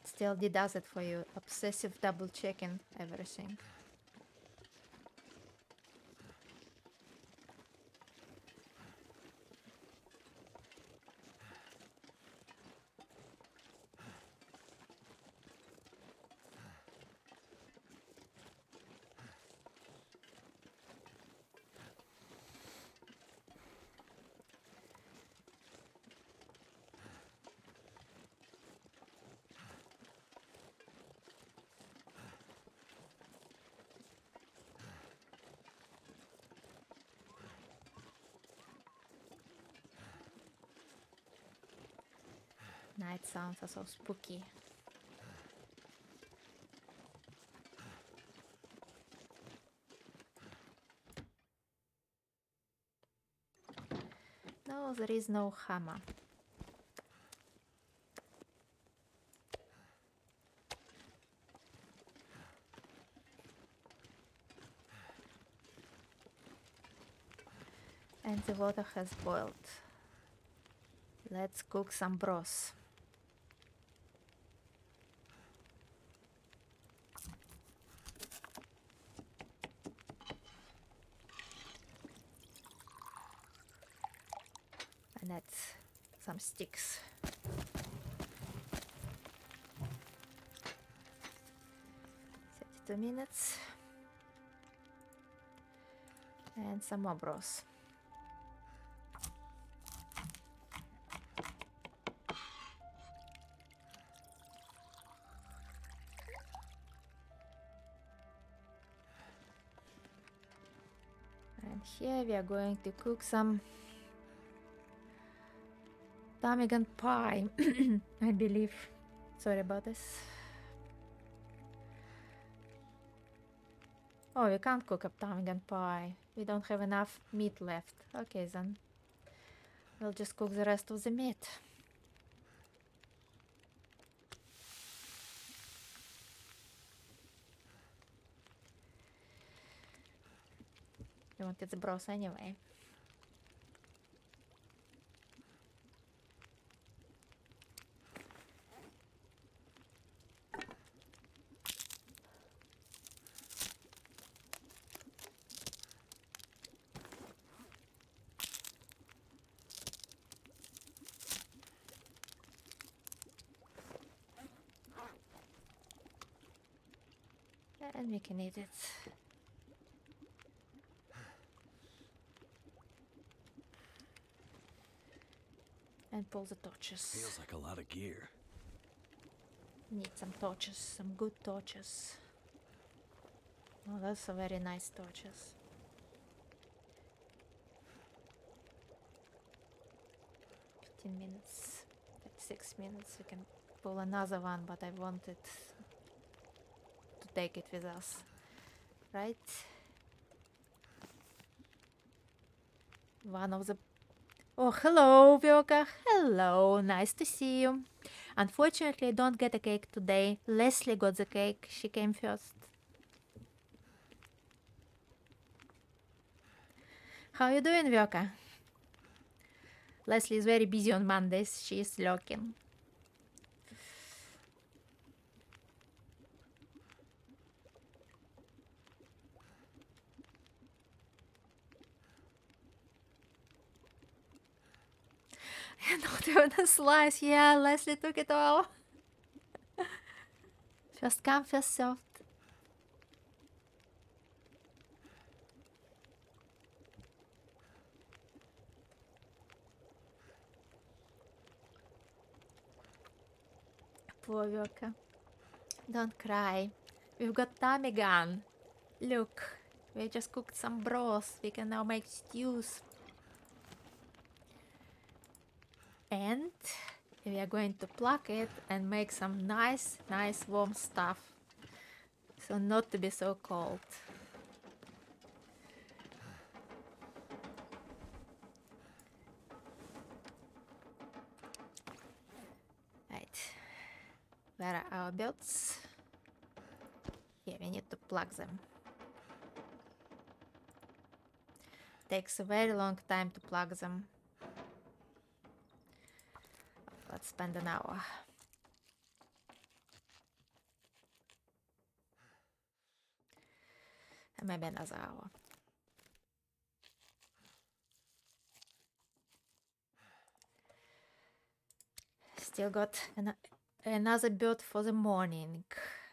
Still, D does it for you. Obsessive double checking everything. Night sounds are so spooky. No, there is no hammer. And the water has boiled. Let's cook some broth. And that's some sticks. Thirty-two minutes. And some more broth. And here we are going to cook some ptarmigan pie, I believe. Sorry about this. Oh, we can't cook a ptarmigan pie. We don't have enough meat left. Okay, then. We'll just cook the rest of the meat. You wanted the broth anyway. And we can eat it. And pull the torches. Feels like a lot of gear. Need some torches, some good torches. Oh, that's a very nice torches. Fifteen minutes, six minutes. We can pull another one, but I want to take it with us, right? One of the. Oh, hello, Vyoka. Hello, nice to see you. Unfortunately, I don't get a cake today. Leslie got the cake. She came first. How are you doing, Vyoka? Leslie is very busy on Mondays. She is lurking. A slice. Yeah, Leslie took it all. first served. Poor Vyoka. Don't cry. We've got ptarmigan. Look, we just cooked some broth. We can now make stews. and we are going to pluck it and make some nice nice warm stuff. So not to be so cold. Right. Where are our belts? Yeah we need to pluck them. Takes a very long time to pluck them. Let's spend an hour. And maybe another hour. Still got an another build for the morning.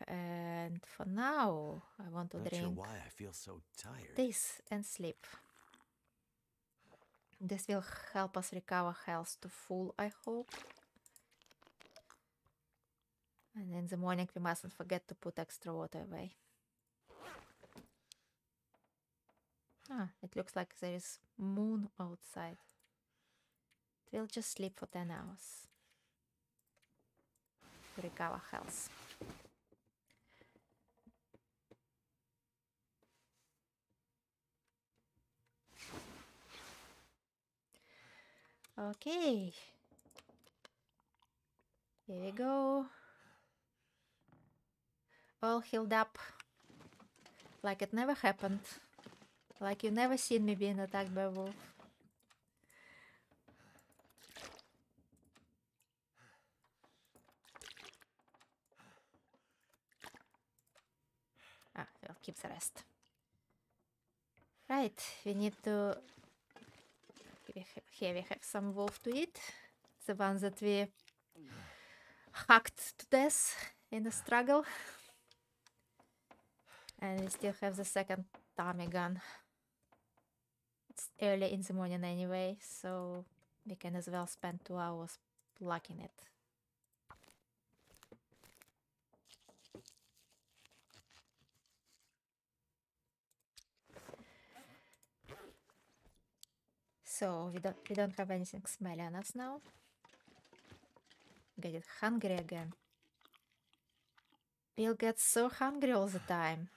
And for now, I want to Not sure drink why I feel so tired. this and sleep. This will help us recover health to full, I hope. And in the morning, we mustn't forget to put extra water away. Ah, it looks like there is moon outside. We'll just sleep for 10 hours to recover health. Okay. Here we go. All healed up. Like it never happened. Like you never seen me being attacked by a wolf. Ah, well, keep the rest. Right, we need to... Here we have some wolf to eat. The one that we hacked to death in the struggle. And we still have the second ptarmigan. It's early in the morning anyway, so we can as well spend two hours plucking it. So we don't we don't have anything smelly on us now. Get it hungry again. We'll get so hungry all the time.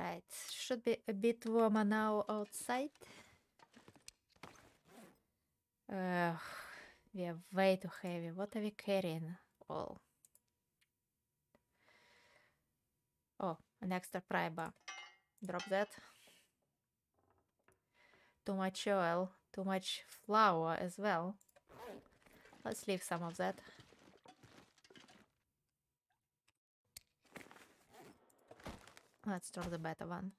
Right, should be a bit warmer now outside. Ugh, we are way too heavy. What are we carrying? All. Oh, an extra pry bar. Drop that. Too much oil, too much flour as well. Let's leave some of that. Let's drop the better one.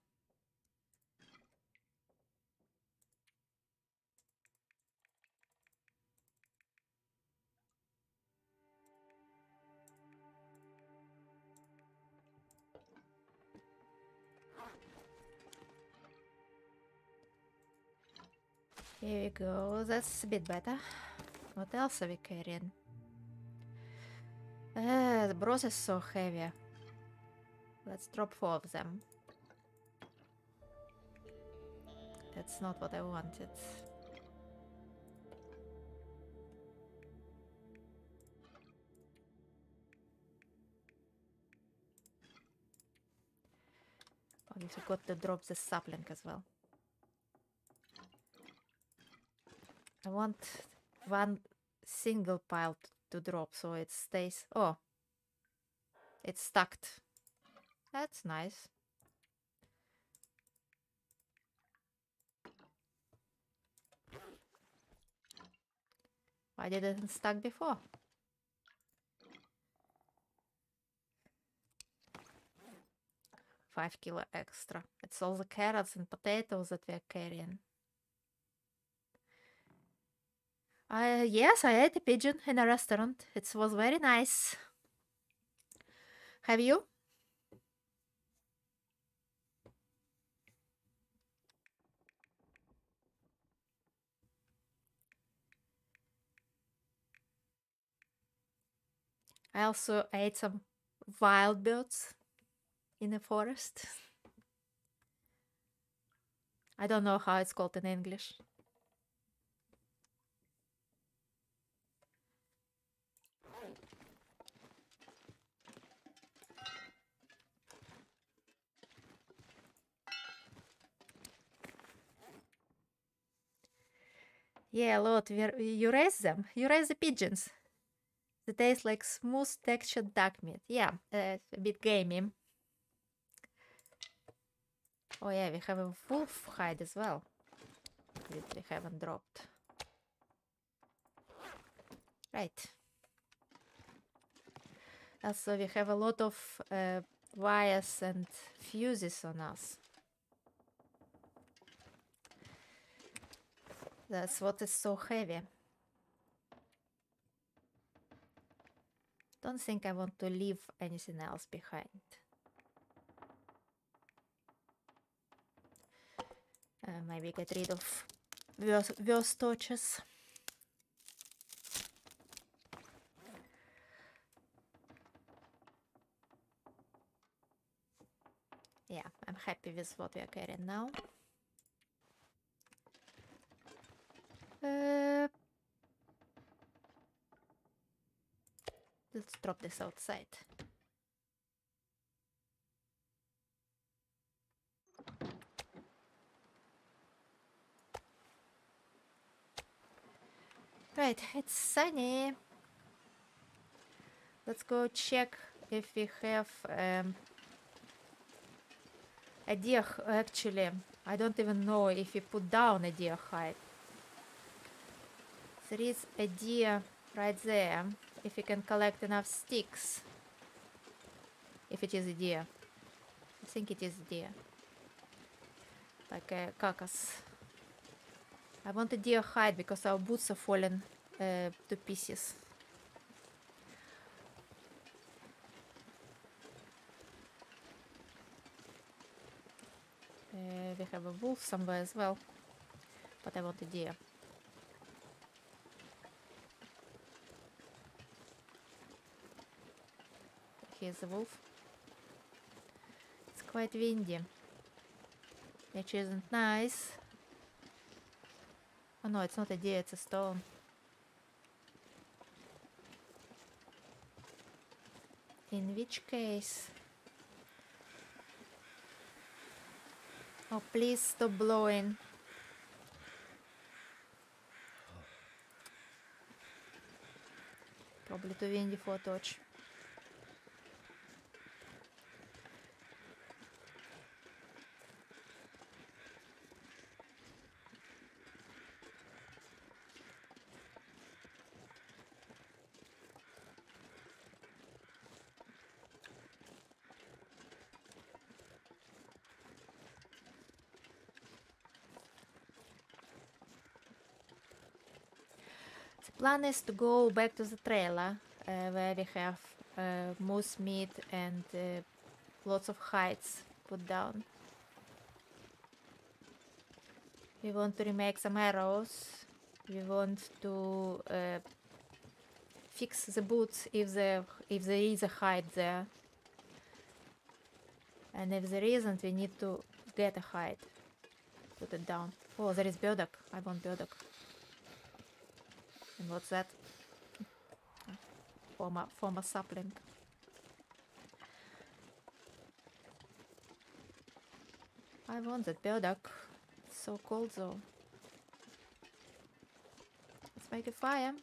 Here we go. That's a bit better. What else are we carrying? Uh, the bros is so heavy. Let's drop four of them. That's not what I wanted. We forgot to drop the sapling as well. I want one single pile to drop so it stays. Oh, it's stacked. That's nice. Why didn't it stuck before? Five kilo extra. It's all the carrots and potatoes that we're carrying. Uh, yes, I ate a pigeon in a restaurant. It was very nice. Have you? I also ate some wild birds in the forest. I don't know how it's called in English. Yeah, lot. You raise them. You raise the pigeons. They taste like smooth textured duck meat. Yeah, uh, a bit gamey. Oh yeah, we have a wolf hide as well. That we haven't dropped. Right. Also, we have a lot of uh, wires and fuses on us. That's what is so heavy. Don't think I want to leave anything else behind. Uh, maybe get rid of worse, worse torches. Yeah, I'm happy with what we are carrying now. Uh, let's drop this outside. Right, it's sunny. Let's go check if we have um, a deer. Actually, I don't even know if we put down a deer hide. There is a deer right there. If we can collect enough sticks. If it is a deer. I think it is a deer. Like a carcass. I want a deer hide because our boots are falling uh, to pieces. Uh, we have a wolf somewhere as well, but I want a deer. Here's the wolf. It's quite windy, which isn't nice. Oh no, it's not a deer, it's a stone. In which case... Oh, please stop blowing. Probably too windy for a torch. Plan is to go back to the trailer uh, where we have uh, moose meat and uh, lots of hides put down. We want to remake some arrows. We want to uh, fix the boots if there if there is a hide there. And if there isn't, we need to get a hide. Put it down. Oh, there is burdock. I want burdock. And what's that? Former, former sapling. I want that burdock. It's so cold though. Let's make a fire.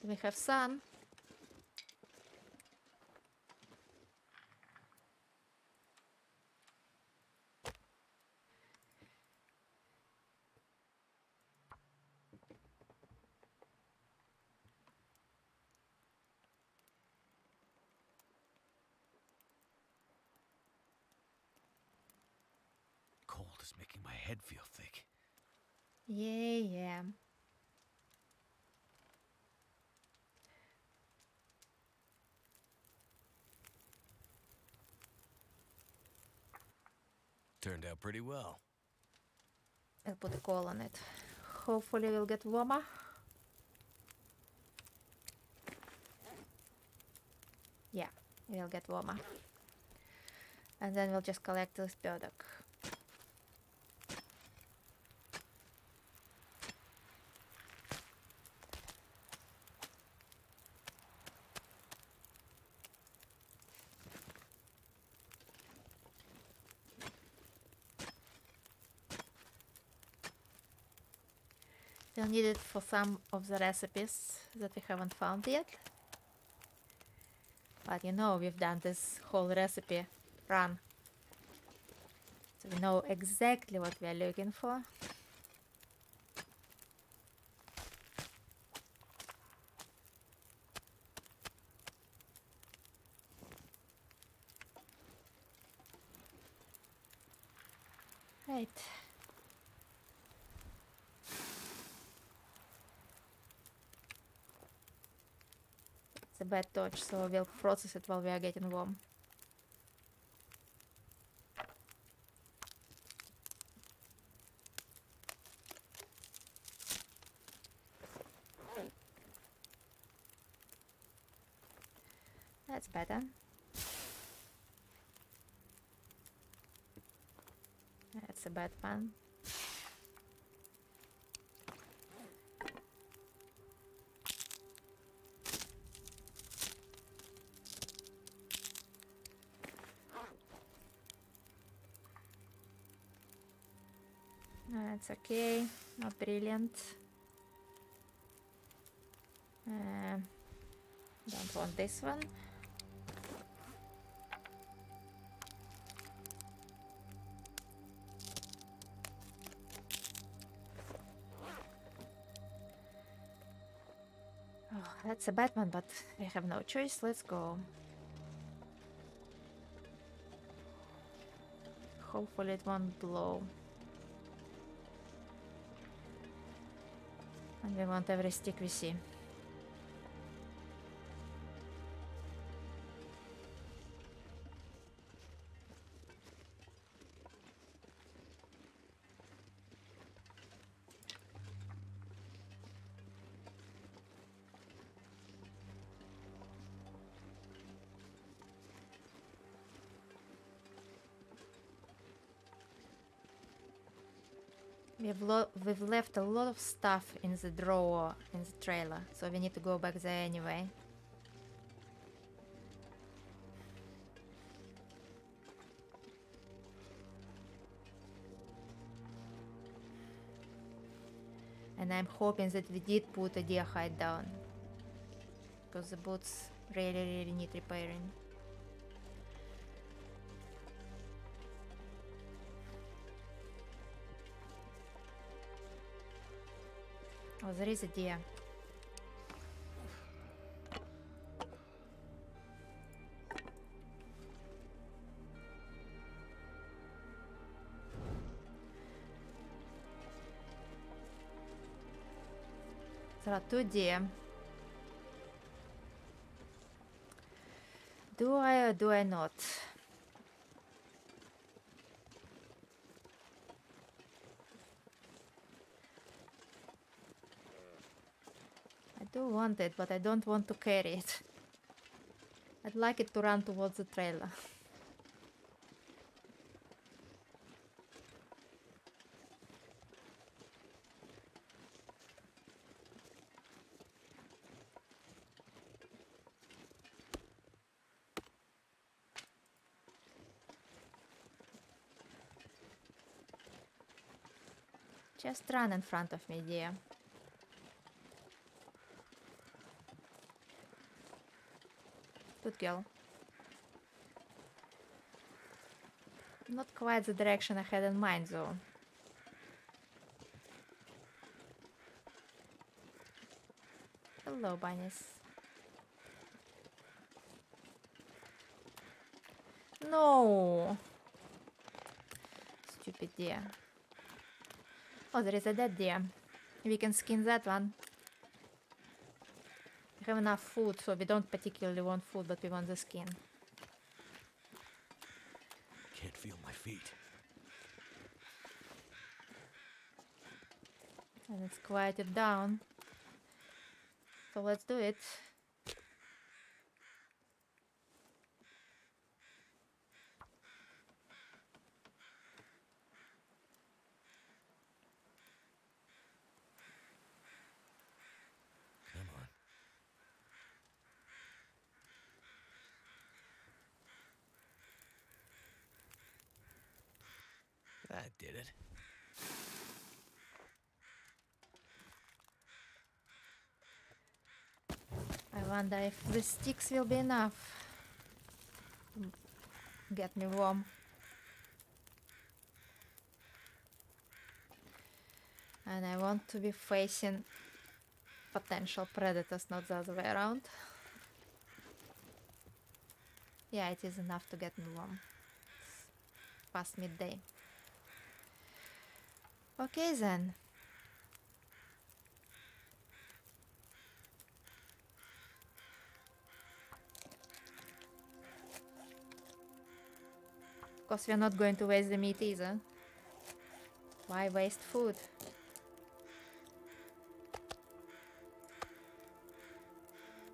Then we have sun. Cold is making my head feel thick. Yeah, yeah. Turned out pretty well. I'll put a coal on it. Hopefully we'll get warmer. Yeah, we'll get warmer. And then we'll just collect this burdock. Still need it for some of the recipes that we haven't found yet. But you know, we've done this whole recipe run. So we know exactly what we are looking for. Right. It's a bad touch, so we'll process it while we are getting warm. That's better. That's a bad one. That's okay, not brilliant. Uh, don't want this one. Oh, that's a bad one, but we have no choice. Let's go. Hopefully it won't blow. And we want every stick we We've, we've left a lot of stuff in the drawer in the trailer, so we need to go back there anyway. And I'm hoping that we did put a deer hide down. Because the boots really, really need repairing. Oh, there is a deer. There are two deer. Do I or do I not? I do want it, but I don't want to carry it. I'd like it to run towards the trailer. Just run in front of me, dear. Good girl. Not quite the direction I had in mind, though. Hello, bunnies. No! Stupid deer. Oh, there is a dead deer. We can skin that one. Have enough food, so we don't particularly want food, but we want the skin. Can't feel my feet. And it's quieted down. So let's do it. Come on. That did it. Wonder if the sticks will be enough. Get me warm. And I want to be facing potential predators, not the other way around. Yeah, it is enough to get me warm. It's past midday. Okay then. Course, we're not going to waste the meat either. Why waste food?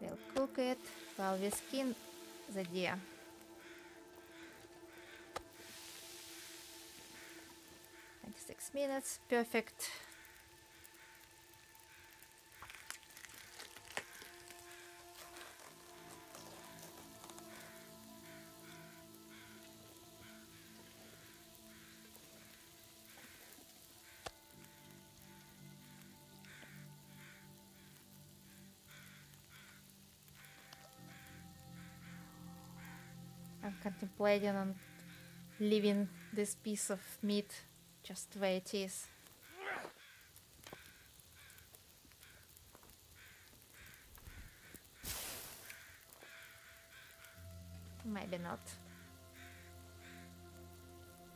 We'll cook it while we skin the deer. Twenty-six minutes, perfect. Contemplating on leaving this piece of meat just the way it is. Maybe not.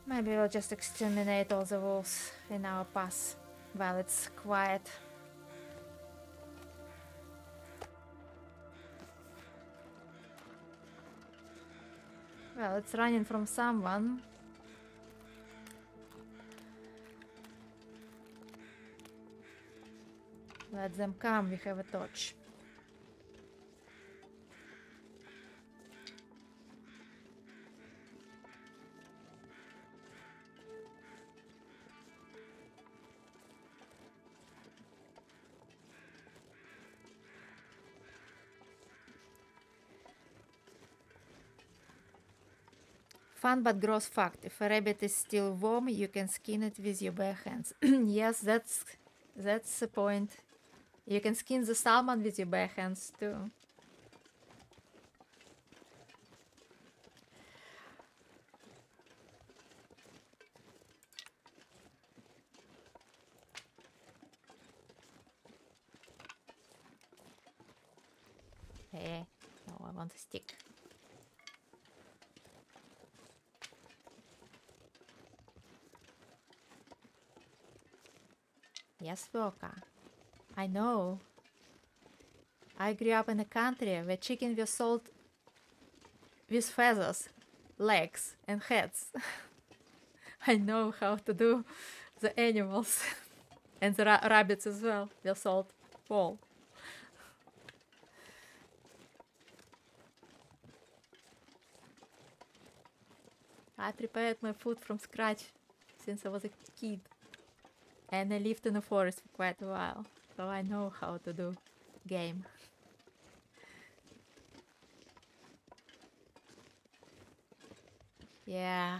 Maybe we'll just exterminate all the wolves in our pass while it's quiet. Well, it's running from someone. Let them come, we have a torch. Fun but gross fact. If a rabbit is still warm, you can skin it with your bare hands. yes, that's that's the point. You can skin the salmon with your bare hands too. Hey, no, I want a stick. I know. I grew up in a country where chicken was sold with feathers, legs, and heads. I know how to do the animals. and the ra- rabbits as well were sold whole. I prepared my food from scratch since I was a kid. And I lived in the forest for quite a while, so I know how to do game. Yeah.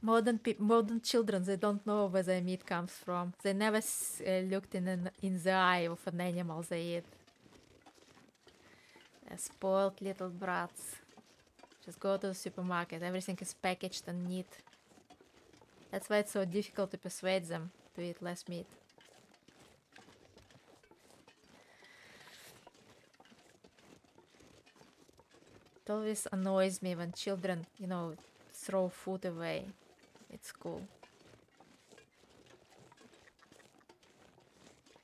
Modern modern children, they don't know where their meat comes from. They never uh, looked in an, in the eye of an animal they eat. Uh, spoiled little brats. Just go to the supermarket. Everything is packaged and neat. That's why it's so difficult to persuade them to eat less meat. It always annoys me when children, you know, throw food away. It's cool.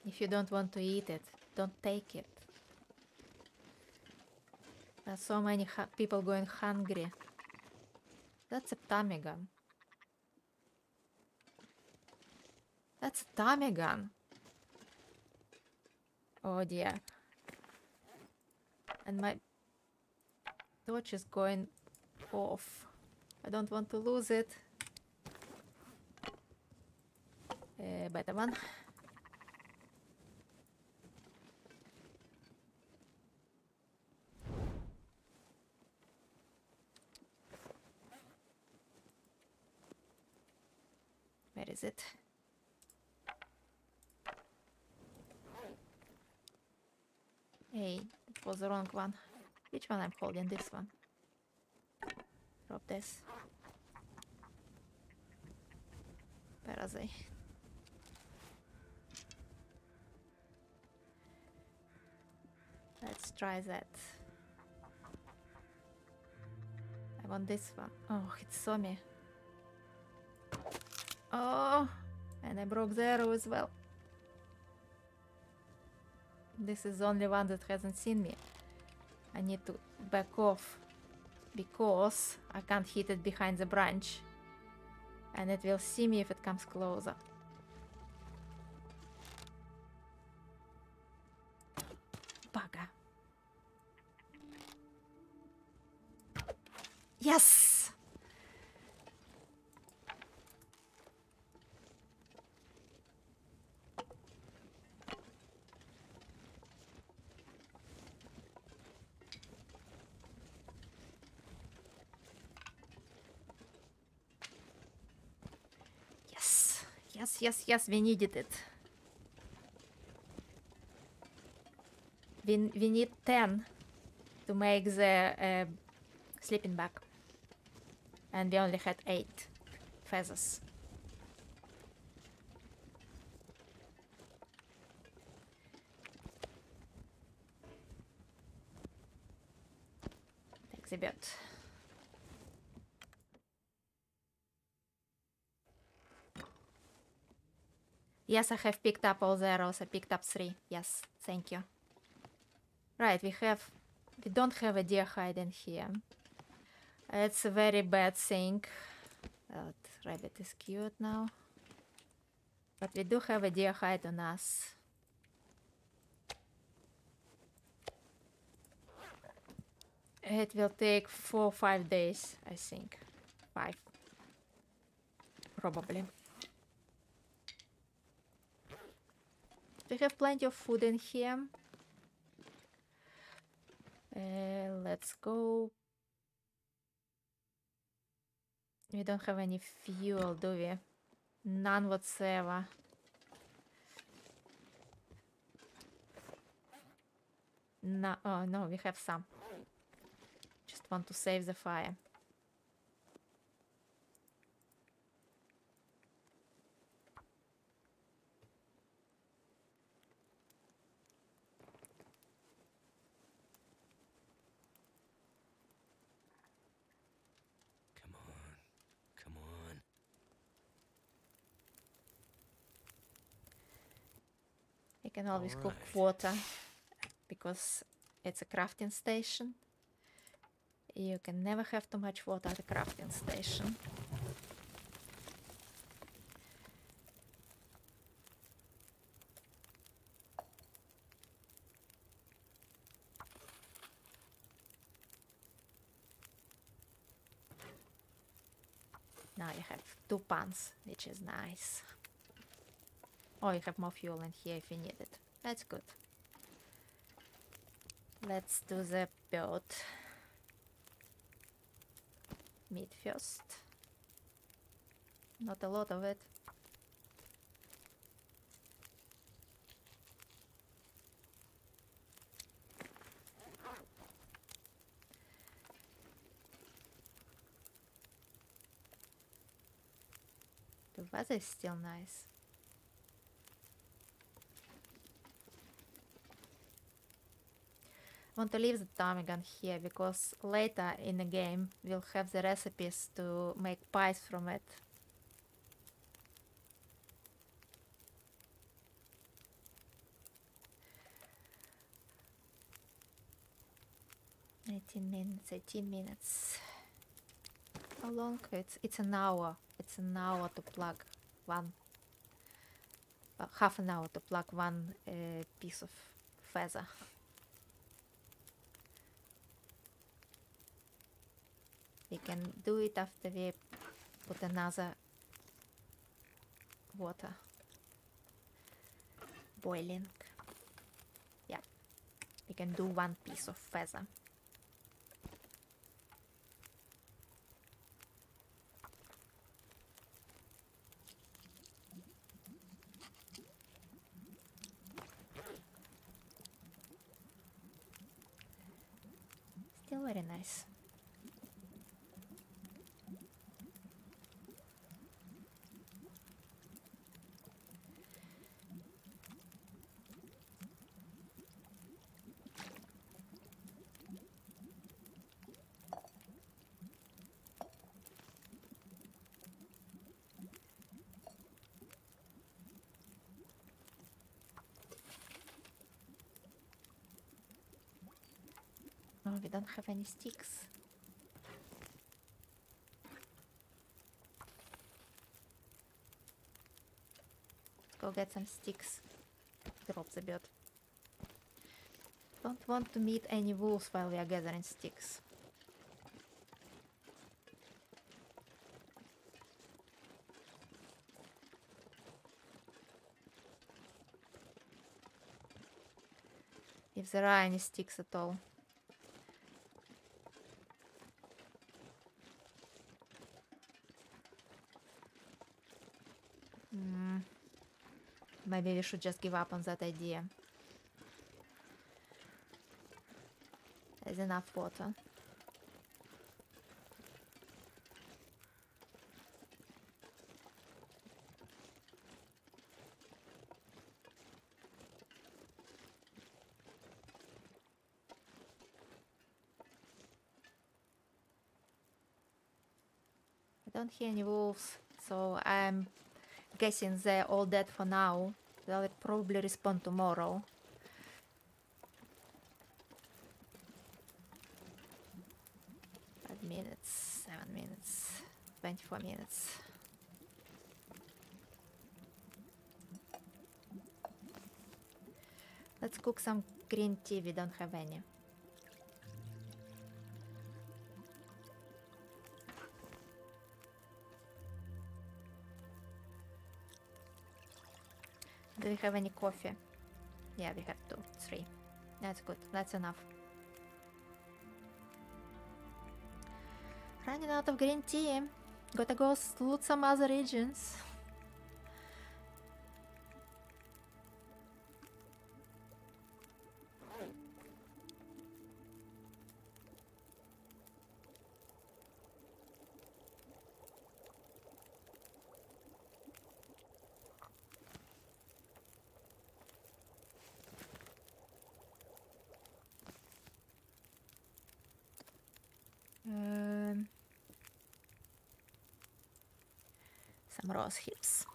If you don't want to eat it, don't take it. So many people going hungry. That's a Tommy gun. That's a Tommy gun. Oh dear. And my torch is going off. I don't want to lose it. Uh, better one. Is it? Hey, it was the wrong one. Which one I'm holding? This one. Drop this. Where are they? Let's try that. I want this one. Oh, it saw me. Oh, and I broke the arrow as well. This is the only one that hasn't seen me. I need to back off because I can't hit it behind the branch and it will see me if it comes closer. Yes, yes, yes, we needed it. We, we need 10 to make the uh, sleeping bag. And we only had 8 feathers. Takes a bit. Yes, I have picked up all the arrows. I picked up three. Yes, thank you. Right, we have... We don't have a deer hiding here. It's a very bad thing. That rabbit is cute now. But we do have a deer hide on us. It will take four or five days, I think. Five. Probably. We have plenty of food in here. Uh, let's go. We don't have any fuel, do we? None whatsoever. No, oh no, we have some. Just want to save the fire. Can always cook water because it's a crafting station. You can never have too much water at a crafting station. Now you have two pans, which is nice. Oh, you have more fuel in here if you need it. That's good. Let's do the build. meat first. Not a lot of it. The weather is still nice. Want to leave the ptarmigan here because later in the game we'll have the recipes to make pies from it. Eighteen minutes, eighteen minutes. How long? It's it's an hour. It's an hour to plug one. Uh, half an hour to plug one uh, piece of feather. we can do it after we put another water boiling. Yeah. We can do one piece of feather. Still very nice. Have any sticks. Go get some sticks. Drop the bird. Don't want to meet any wolves while we are gathering sticks. If there are any sticks at all. Maybe we should just give up on that idea. There's enough water. I don't hear any wolves, so I'm guessing they're all dead for now. They'll probably respond tomorrow. Five minutes, seven minutes, 24 minutes. Let's cook some green tea, we don't have any. We have any coffee? Yeah, we have two, three. That's good. That's enough. Running out of green tea. Gotta go loot some other regions. Some hips.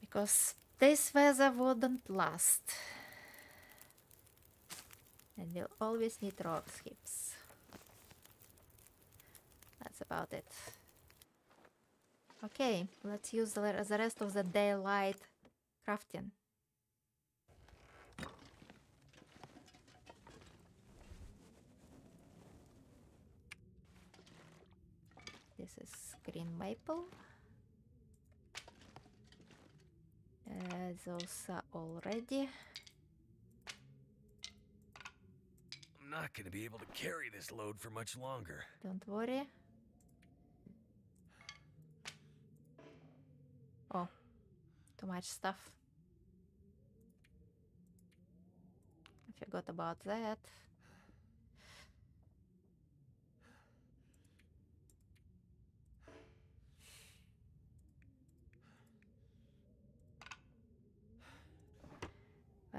Because this weather wouldn't last. And we'll always need rose hips. That's about it. Okay, let's use the rest of the daylight crafting. This is green maple. Uh, those are all ready. I'm not gonna be able to carry this load for much longer. Don't worry. Oh, too much stuff. I forgot about that.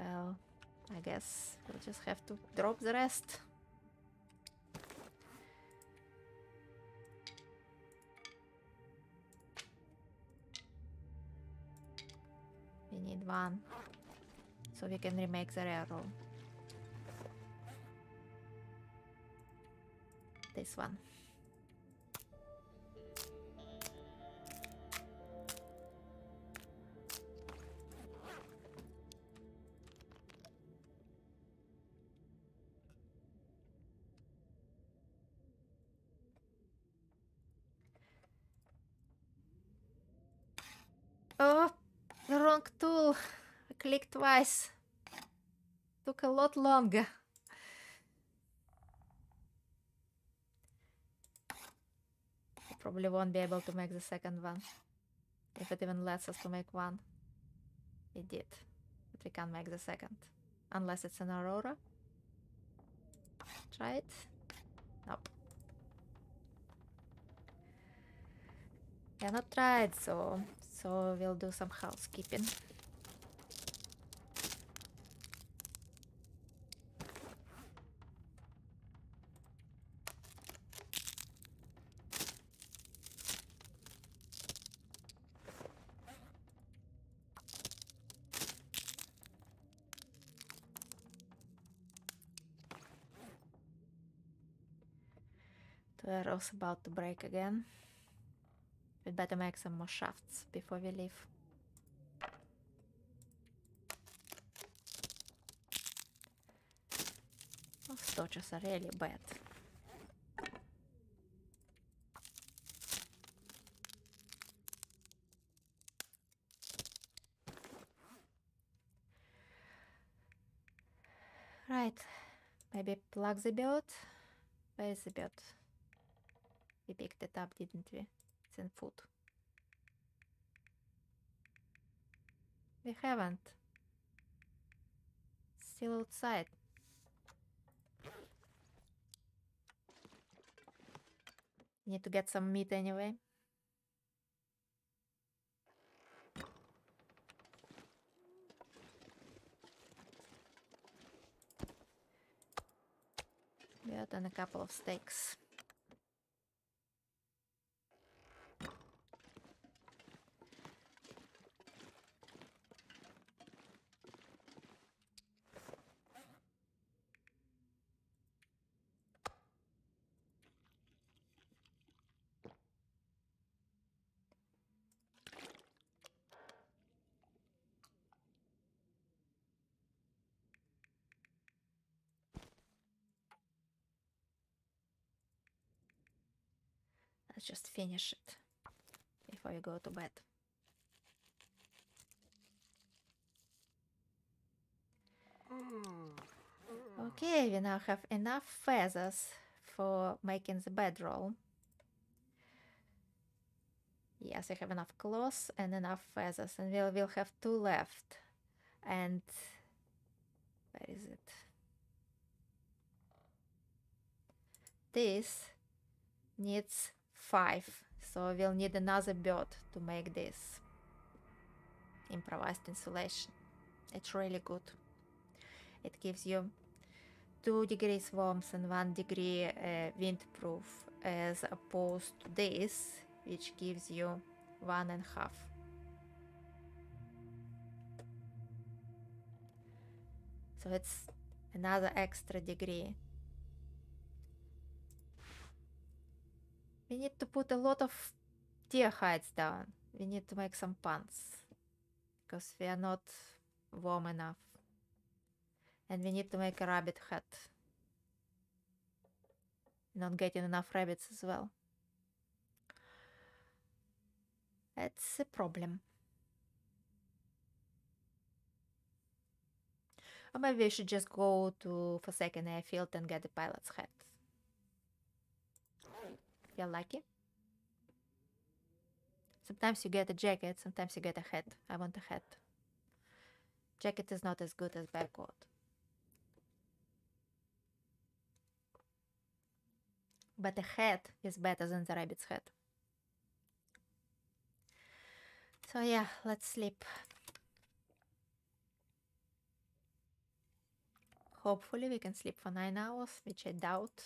Well, I guess we'll just have to drop the rest. We need one. So we can remake the railroad. This one. Oh, the wrong tool. I clicked twice. Took a lot longer. Probably won't be able to make the second one. If it even lets us to make one. It did. But we can't make the second. Unless it's an Aurora. Try it. Nope. Yeah, not tried, so so we'll do some housekeeping. The arrow's about to break again. We'd better make some more shafts before we leave. Oh, Those torches are really bad. Right, maybe plug the boat. Where is the boat? We picked it up, didn't we? In food. We haven't. Still outside. Need to get some meat anyway. Yeah, and a couple of steaks. Let's just finish it before you go to bed. Okay, we now have enough feathers for making the bedroll. Yes, we have enough cloth and enough feathers, and we'll, we'll have two left. And where is it? This needs five, so we'll need another bird to make this improvised insulation. It's really good. It gives you two degrees warmth and one degree uh, windproof, as opposed to this, which gives you one and a half. So it's another extra degree. We need to put a lot of deer hides down. We need to make some pants because we are not warm enough. And we need to make a rabbit hut. Not getting enough rabbits as well. That's a problem. Or maybe we should just go to Forsaken Airfield and get the pilot's hat. Feel lucky? Sometimes you get a jacket, sometimes you get a hat. I want a hat. Jacket is not as good as bear coat. But a hat is better than the rabbit's head. So yeah, let's sleep. Hopefully we can sleep for 9 hours, which I doubt.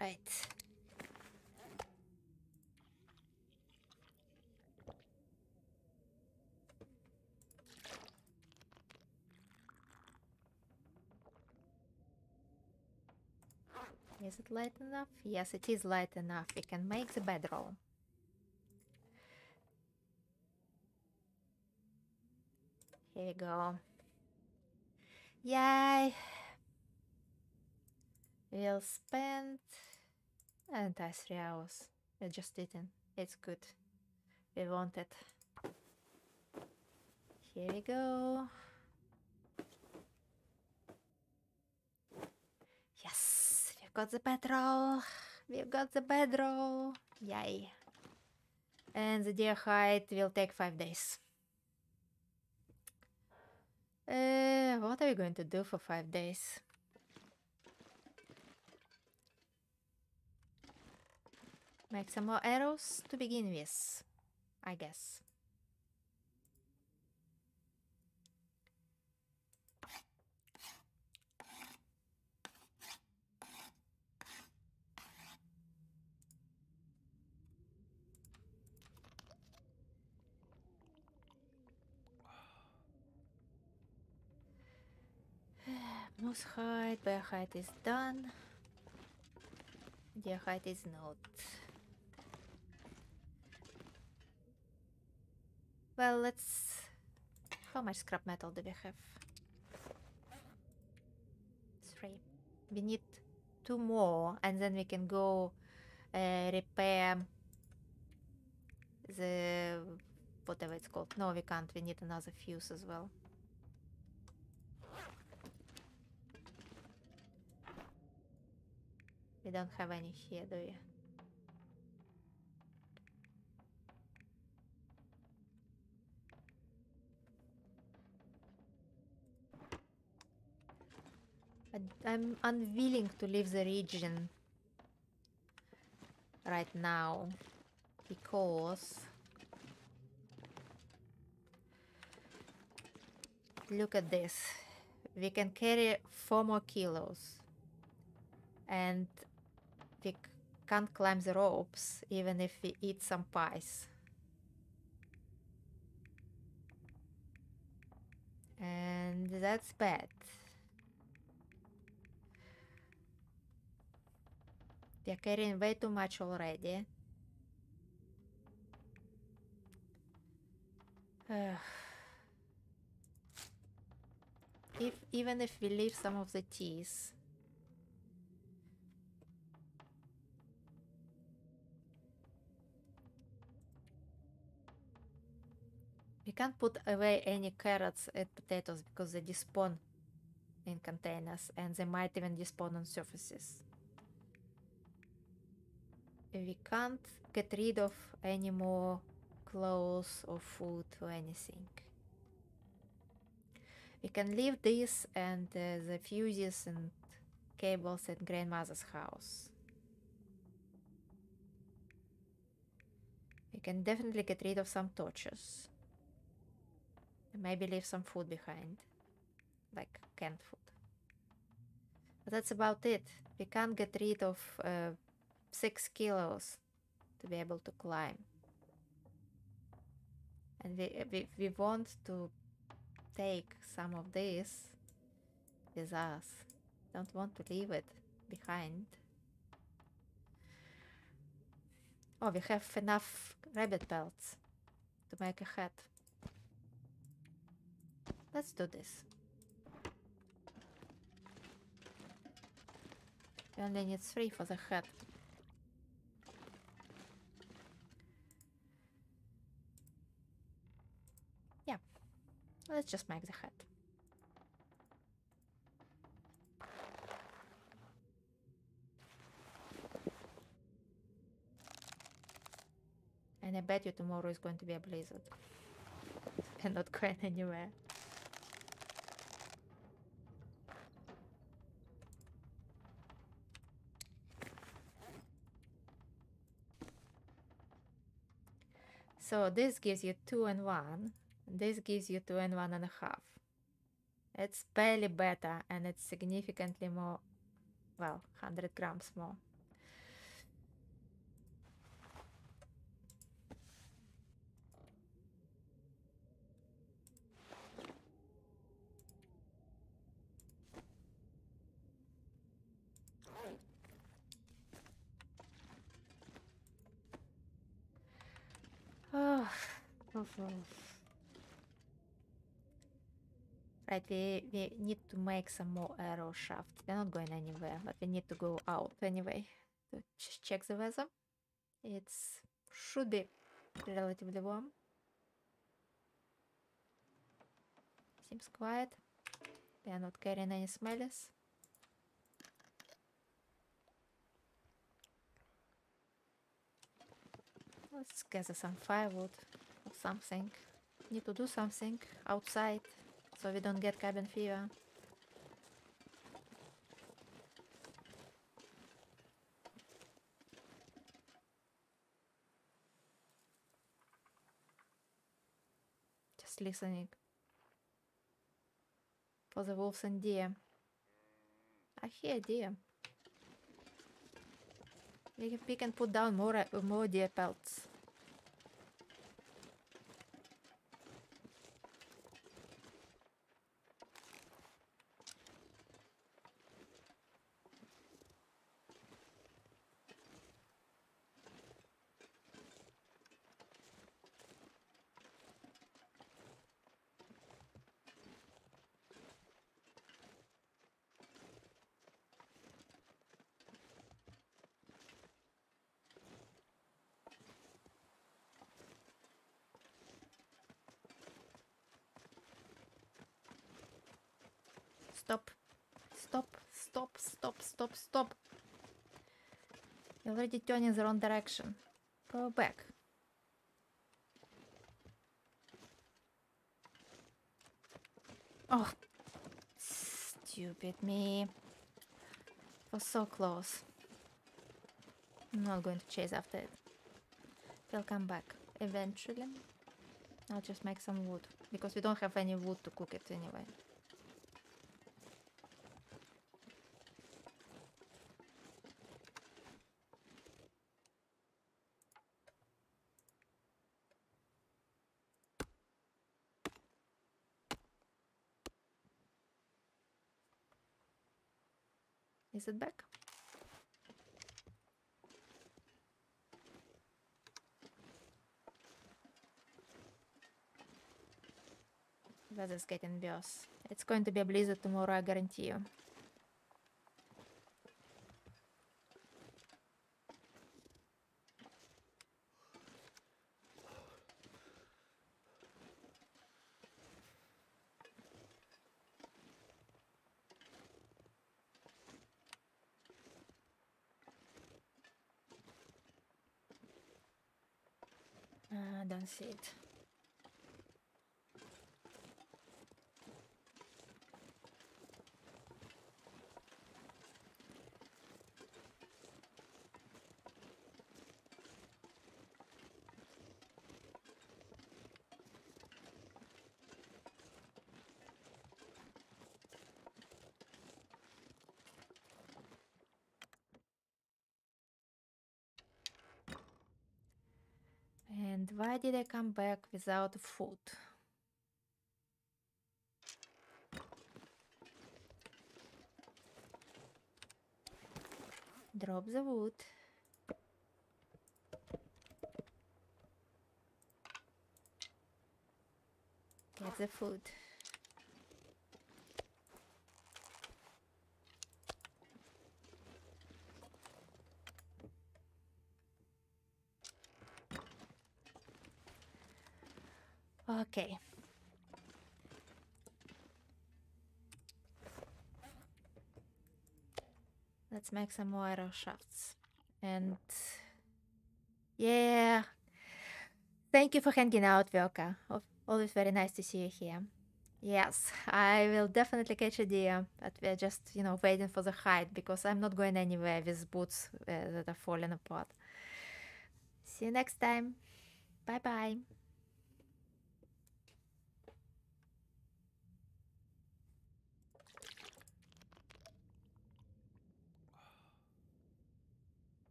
Right. Is it light enough? Yes, it is light enough. We can make the bedroll. Here we go. Yay! We'll spend entire three hours. We just didn't. It's good. We want it. Here we go. Yes, we We've got the bedroll. We've got the bedroll. Yay. And the deer hide will take five days. Uh, what are we going to do for five days? Make some more arrows to begin with, I guess. Moose hide, bear hide is done. Deer hide is not. Well, let's... How much scrap metal do we have? Three. We need two more and then we can go uh, repair the... whatever it's called. No, we can't. We need another fuse as well. We don't have any here, do we? I'm unwilling to leave the region right now because look at this. We can carry four more kilos and we can't climb the ropes even if we eat some pies. And that's bad we are carrying way too much already if even if we leave some of the teas. We can't put away any carrots and potatoes because they despawn in containers and they might even despawn on surfaces we can't get rid of any more clothes or food or anything we can leave this and uh, the fuses and cables at grandmother's house. We can definitely get rid of some torches. Maybe leave some food behind. Like canned food. But that's about it. We can't get rid of uh, six kilos to be able to climb. And we, we, we want to take some of this with us. Don't want to leave it behind. Oh, we have enough rabbit pelts to make a hat. Let's do this. We only need three for the hat. Let's just make the head. And I bet you tomorrow is going to be a blizzard. And not going anywhere. So this gives you 2 and 1. This gives you two and one and a half. It's barely better and it's significantly more, well, 100 grams more. Right, we, we need to make some more arrow shaft. They're not going anywhere, but we need to go out anyway. To just check the weather. It should be relatively warm. Seems quiet. They are not carrying any smells. Let's gather some firewood or something. Need to do something outside so we don't get cabin fever. Just listening for the wolves and deer. I hear deer. We can, we can put down more uh, more deer pelts. Stop. Stop. Stop. Stop. Stop. Stop. You're already turning the wrong direction. Go back. Oh. Stupid me. Was so close. I'm not going to chase after it. They'll come back eventually. I'll just make some wood because we don't have any wood to cook it anyway. Is it back? Weather's getting worse. It's going to be a blizzard tomorrow, I guarantee you. Uh, don't see it. And why did I come back without food? Drop the wood. Get the food. Okay. Let's make some more arrow shafts. And yeah. Thank you for hanging out, Velka. Always very nice to see you here. Yes, I will definitely catch a deer, but we're just, you know, waiting for the hide because I'm not going anywhere with boots uh, that are falling apart. See you next time. Bye bye.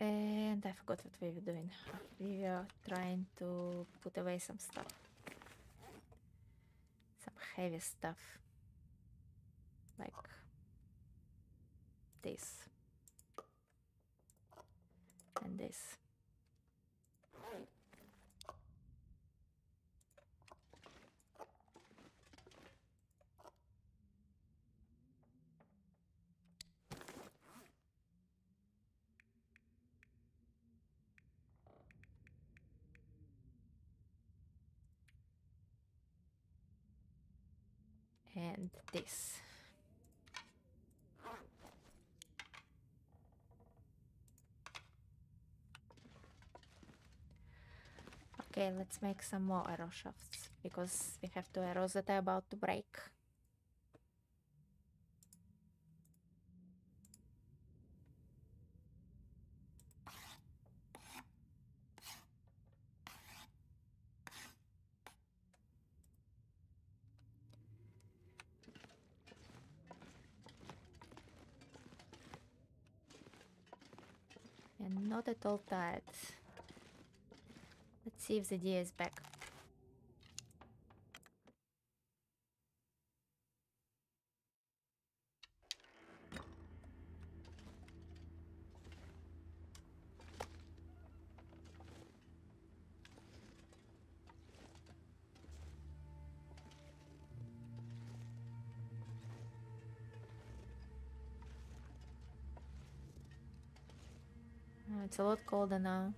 And I forgot what we were doing. We were trying to put away some stuff. Some heavy stuff. Like this. And this. and this. Okay, let's make some more arrow shafts because we have two arrows that are about to break. And not at all tired. See if the deer is back. It's a lot colder now.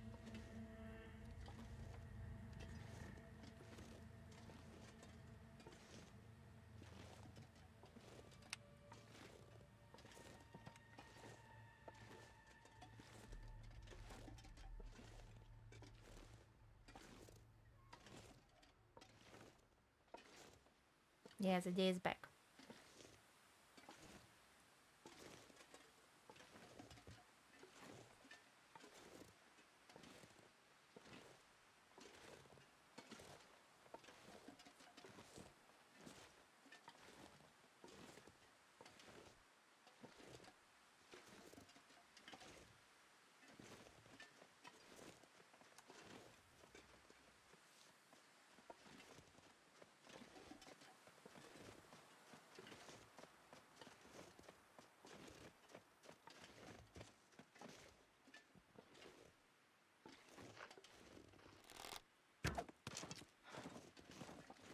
Yeah, the day back.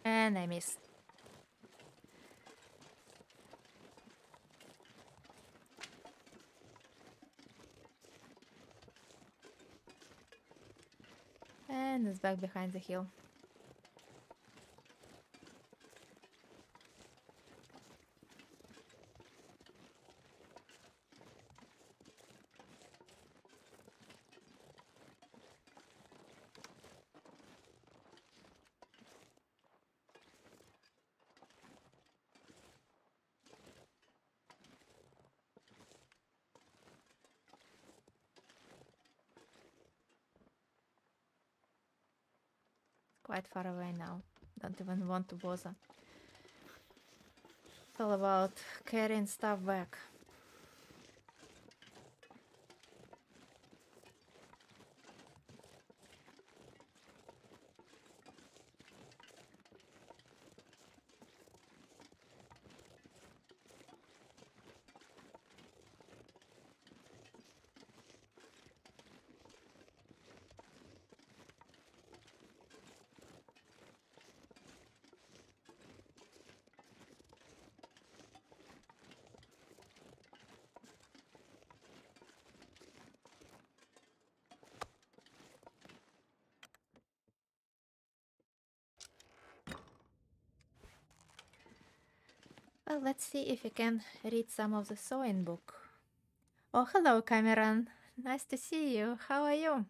And I missed. And it's back behind the hill. Far away now. Don't even want to bother. It's all about carrying stuff back. Well, let's see if we can read some of the sewing book. Oh, hello, Cameron. Nice to see you. How are you?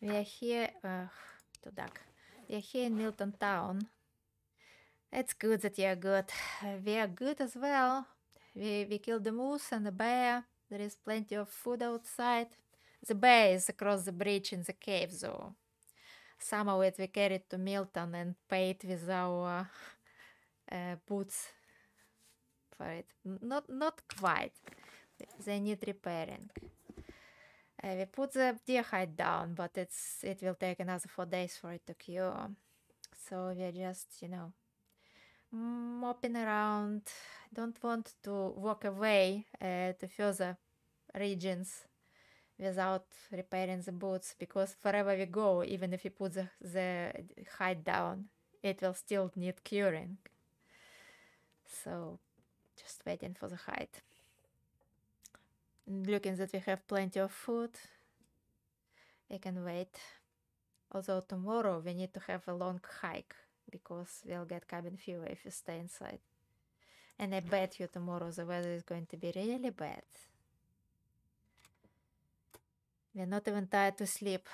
We are here, uh, to duck. We are here in Milton Town. It's good that you're good. We are good as well. We, we killed the moose and the bear. There is plenty of food outside. The bear is across the bridge in the cave, though. Some of it we carried to Milton and paid with our uh, boots for it. Not not quite. They need repairing. Uh, we put the deer hide down, but it's it will take another four days for it to cure. So we're just, you know, mopping around. Don't want to walk away uh, to further regions without repairing the boots because wherever we go, even if we put the, the hide down, it will still need curing. So just waiting for the height. Looking that we have plenty of food, we can wait. Although tomorrow we need to have a long hike because we'll get cabin fever if we stay inside. And I bet you tomorrow the weather is going to be really bad. We're not even tired to sleep.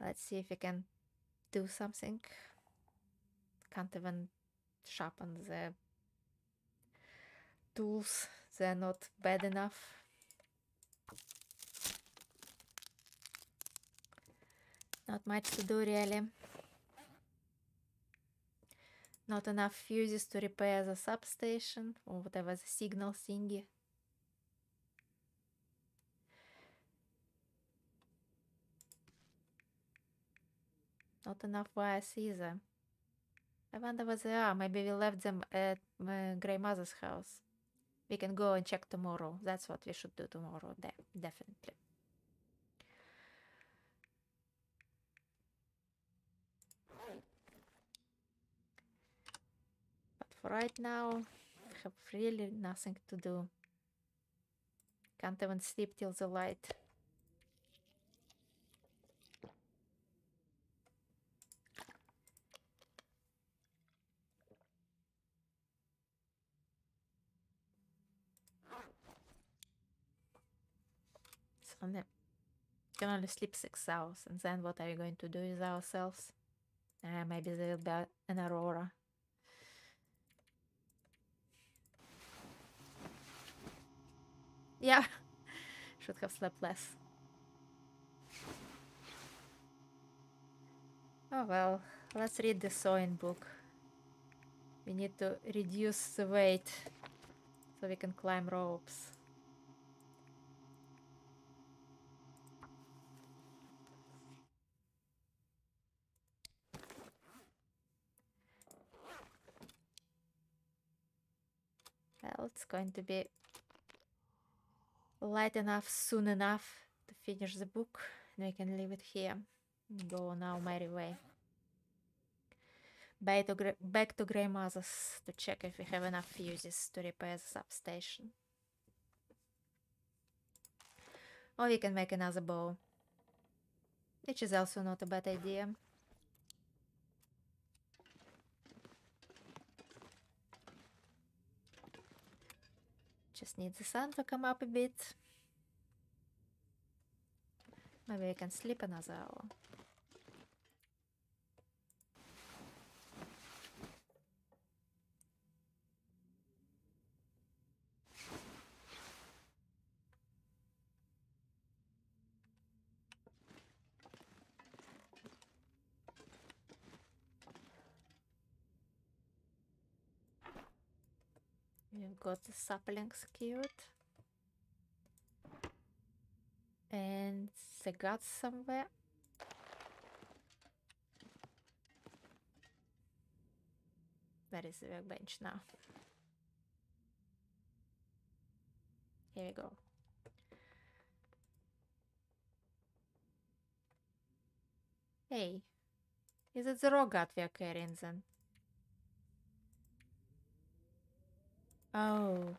Let's see if we can do something. Can't even sharpen the tools. They're not bad enough. Not much to do really. Not enough fuses to repair the substation or whatever the signal thingy. Not enough wires either. I wonder where they are. Maybe we left them at my Grey Mother's house. We can go and check tomorrow. That's what we should do tomorrow. De definitely. Right now, I have really nothing to do. Can't even sleep till the light. So ne- can only sleep six hours, and then what are you going to do with ourselves? Uh, maybe there will be an aurora. Yeah, should have slept less. Oh well, let's read the sewing book. We need to reduce the weight so we can climb ropes. Well, it's going to be light enough soon enough to finish the book and we can leave it here go our merry way. Back to, back to Grey Mother's to check if we have enough fuses to repair the substation. Or we can make another bow, which is also not a bad idea. Just need the sun to come up a bit. Maybe I can sleep another hour. We've got the saplings killed. And the guts somewhere. Where is the workbench now? Here we go. Hey, is it the raw gut we are carrying then? Oh.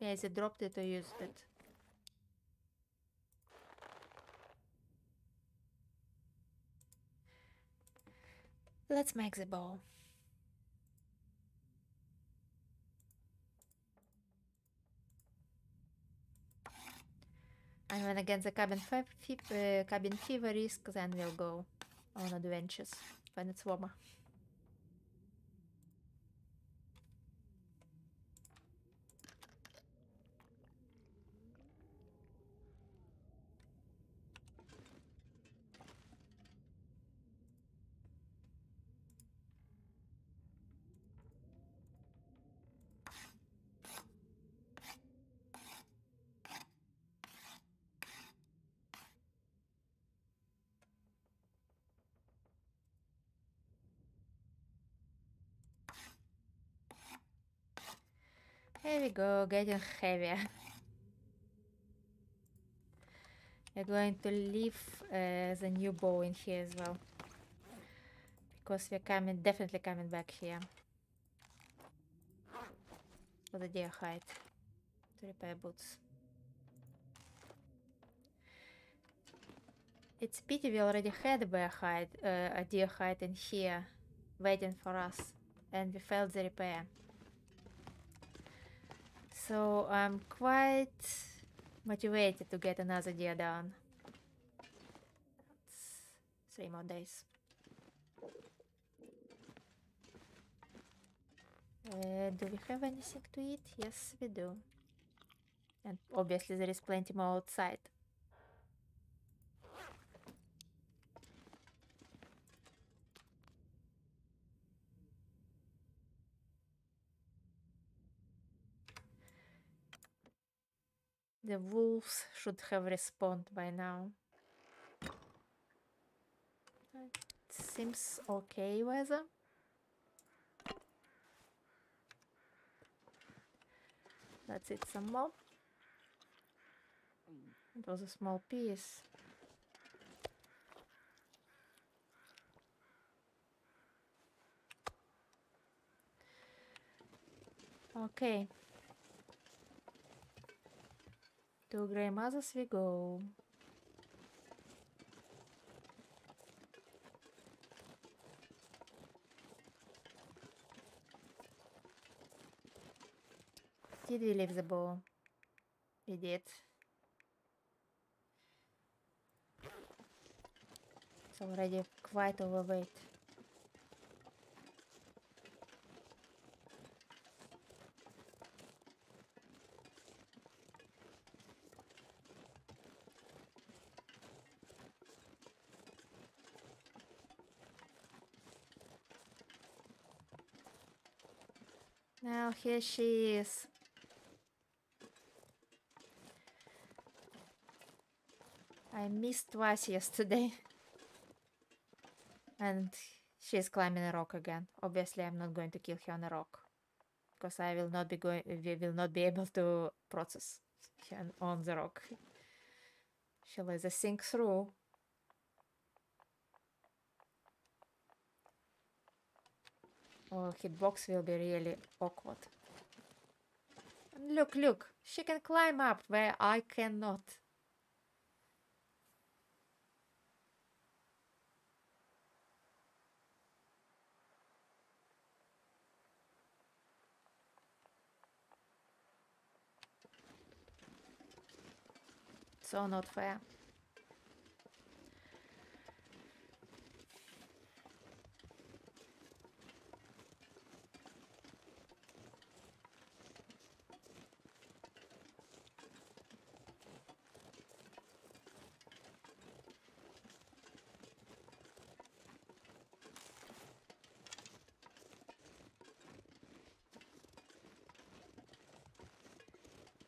Yeah, is it dropped it or used it? Let's make the bow. And when against the cabin, fe- fe- uh, cabin fever risk, then we'll go on adventures when it's warmer. We go, getting heavier. We're going to leave uh, the new bow in here as well. Because we're coming, definitely coming back here. For the deer hide. To repair boots. It's pity we already had a bear hide, uh, a deer hide in here, waiting for us, and we failed the repair. So I'm quite motivated to get another deer down. That's three more days. Uh, do we have anything to eat? Yes, we do. And obviously there is plenty more outside. The wolves should have respawned by now. It seems okay weather. Let's eat some more. It was a small piece. Okay. To grandmother's we go. Did we leave the bow? We did. It's already quite overweight. Here she is. I missed twice yesterday. And she's climbing a rock again. Obviously I'm not going to kill her on a rock. Because I will not be going we will not be able to process her on the rock. She'll either sink through or hitbox will be really awkward. And look, look, she can climb up where I cannot. So not fair.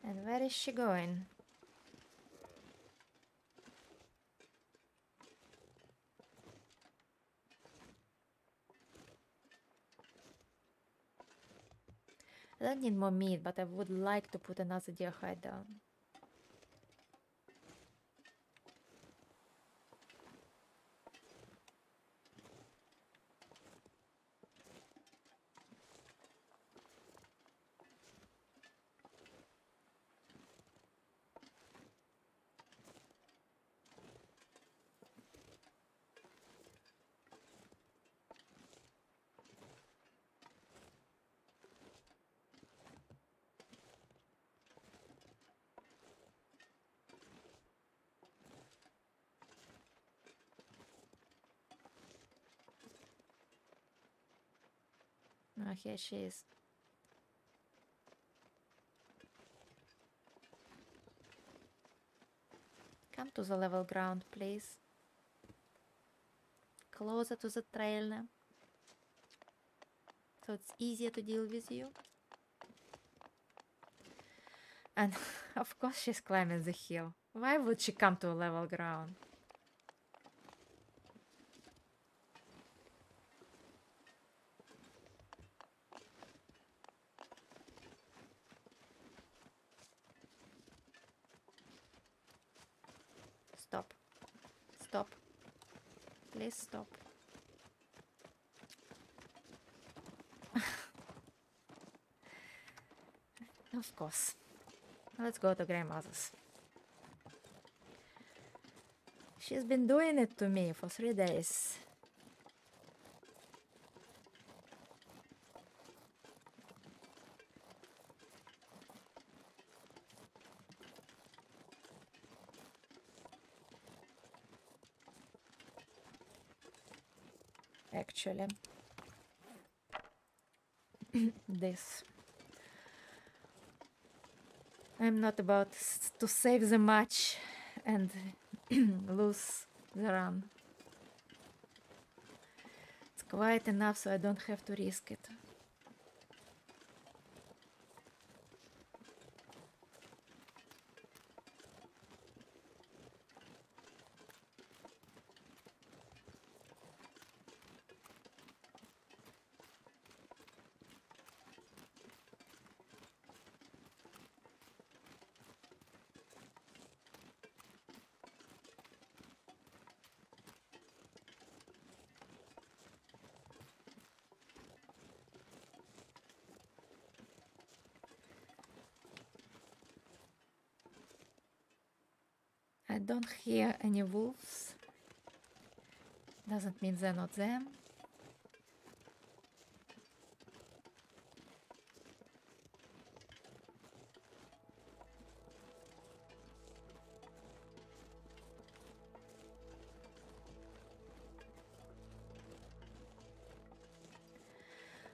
And where is she going? I don't need more meat, but I would like to put another deer hide down. Oh, here she is. Come to the level ground, please. Closer to the trail now. So it's easier to deal with you. And of course she's climbing the hill. Why would she come to a level ground? stop. Please stop. of course. Let's go to grandmother's. She's been doing it to me for three days. Actually, this. I'm not about to save the match and lose the run. It's quite enough so I don't have to risk it. I don't hear any wolves. Doesn't mean they're not there.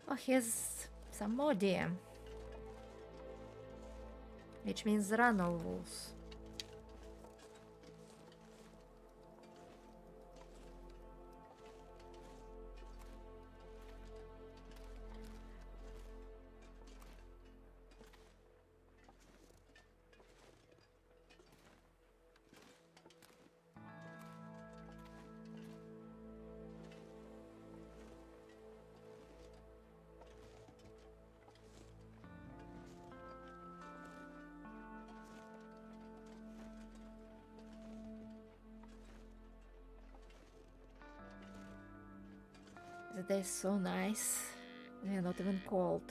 Oh, here's some more deer. Which means there are no wolves. The day is so nice. They're not even cold.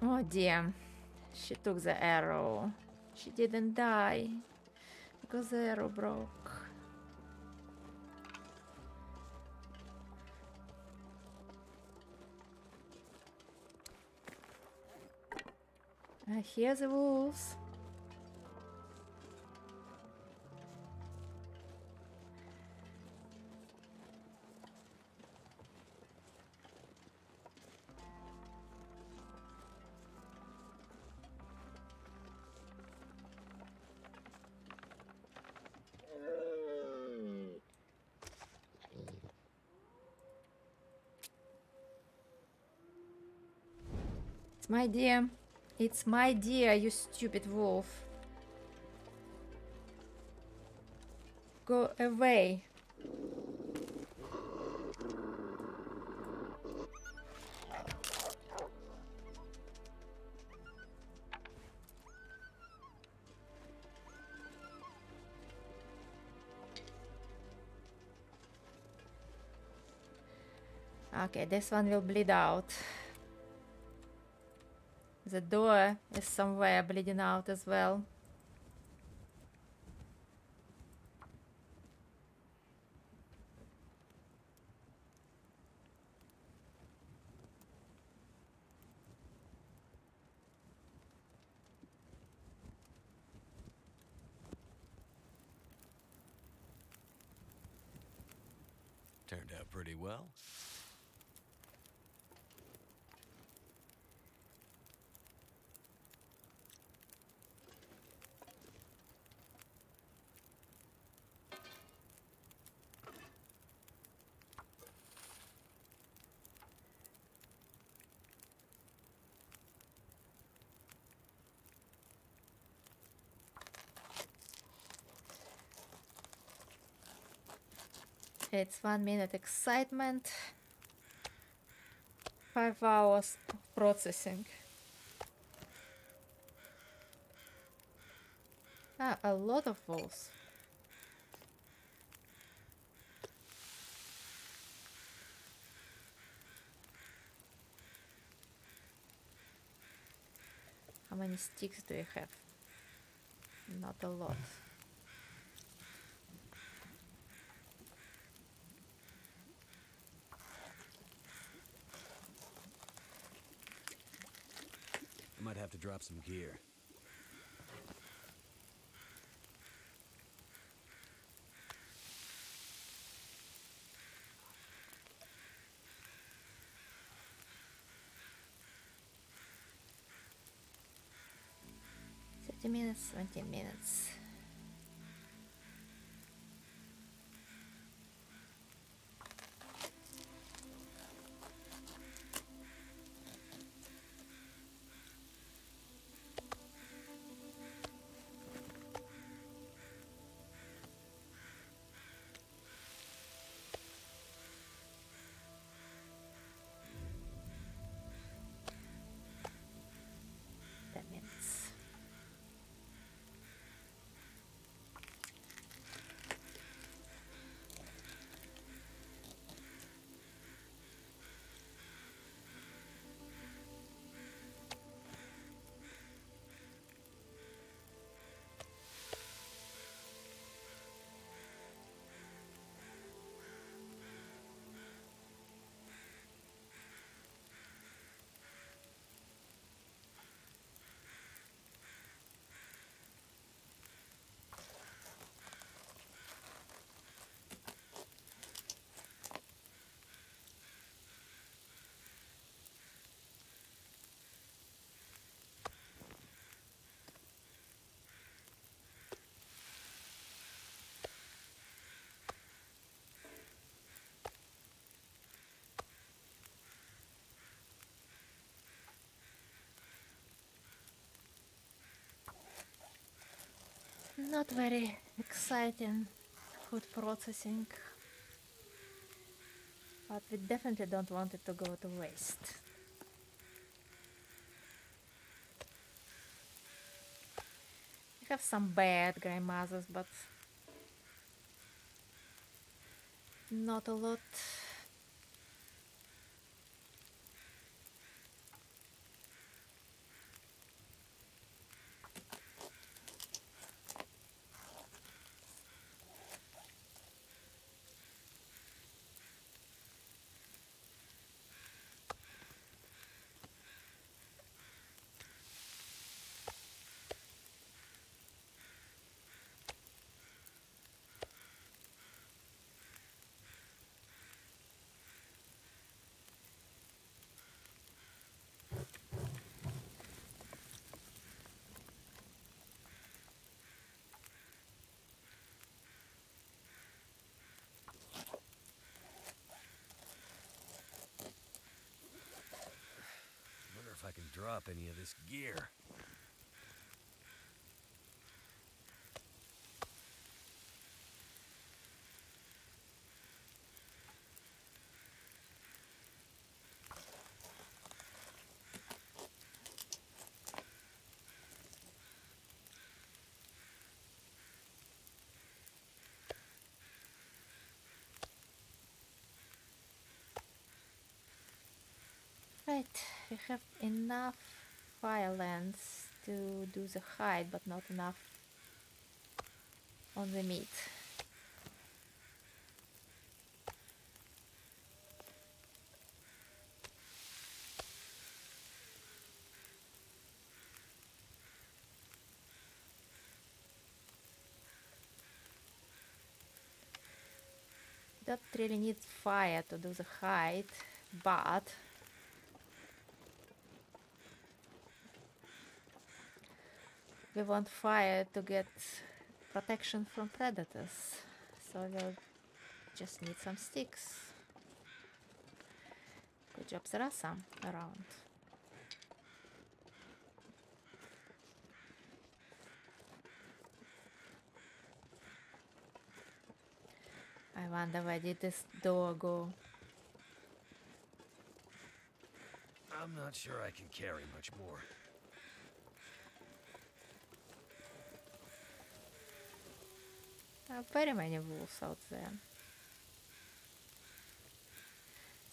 Oh dear. She took the arrow. She didn't die because the arrow broke. I hear the wolves. My dear. It's my dear, you stupid wolf. Go away. Okay, this one will bleed out. The door is somewhere bleeding out as well. It's one minute excitement. Five hours of processing. Ah, a lot of walls. How many sticks do you have? Not a lot. Might have to drop some gear. Thirty minutes, twenty minutes. Not very exciting food processing. But we definitely don't want it to go to waste. We have some bad grandmothers, but not a lot. Wonder if I can drop any of this gear. Right, we have enough fire lands to do the hide, but not enough on the meat. Don't really need fire to do the hide, but we want fire to get protection from predators. So we'll just need some sticks. Good job, there are some around. I wonder where did this door go? I'm not sure I can carry much more. There are very many wolves out there.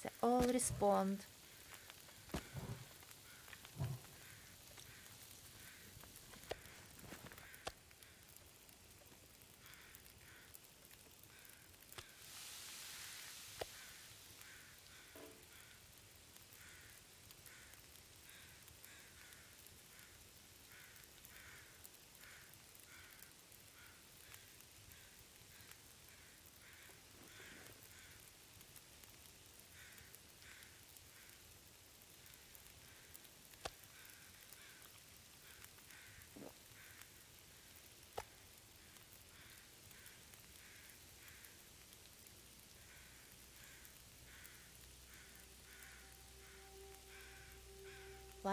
They all respond.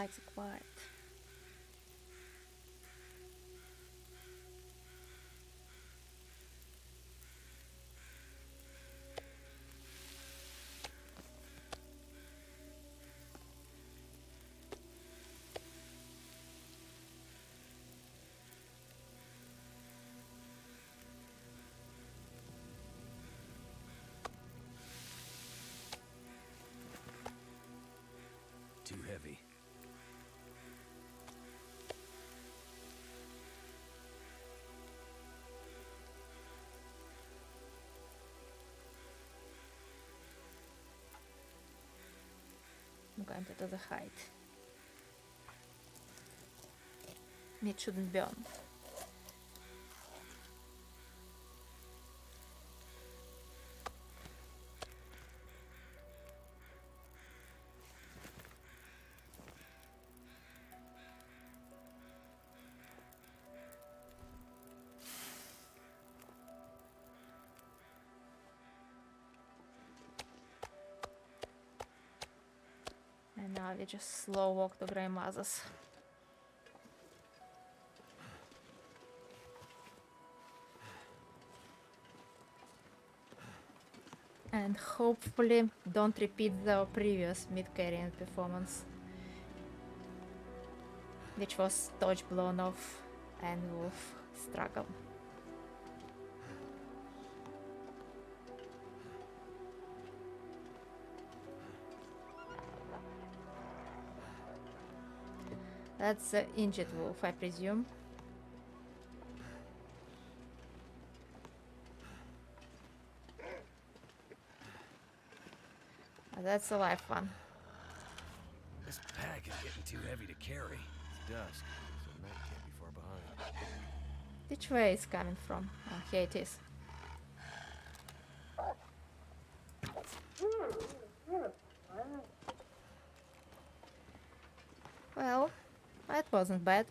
Quiet. Too heavy. Going to do the height. It shouldn't burn. We just slow walk to grandmother's. And hopefully don't repeat the previous mid-carrying performance. Which was dodge blown off and wolf struggle. That's the injured wolf, I presume. Uh, That's the live one. This pack is getting too heavy to carry. It's dusk, so night can't be far behind. Which way is coming from? Oh, here it is. Well, that wasn't bad.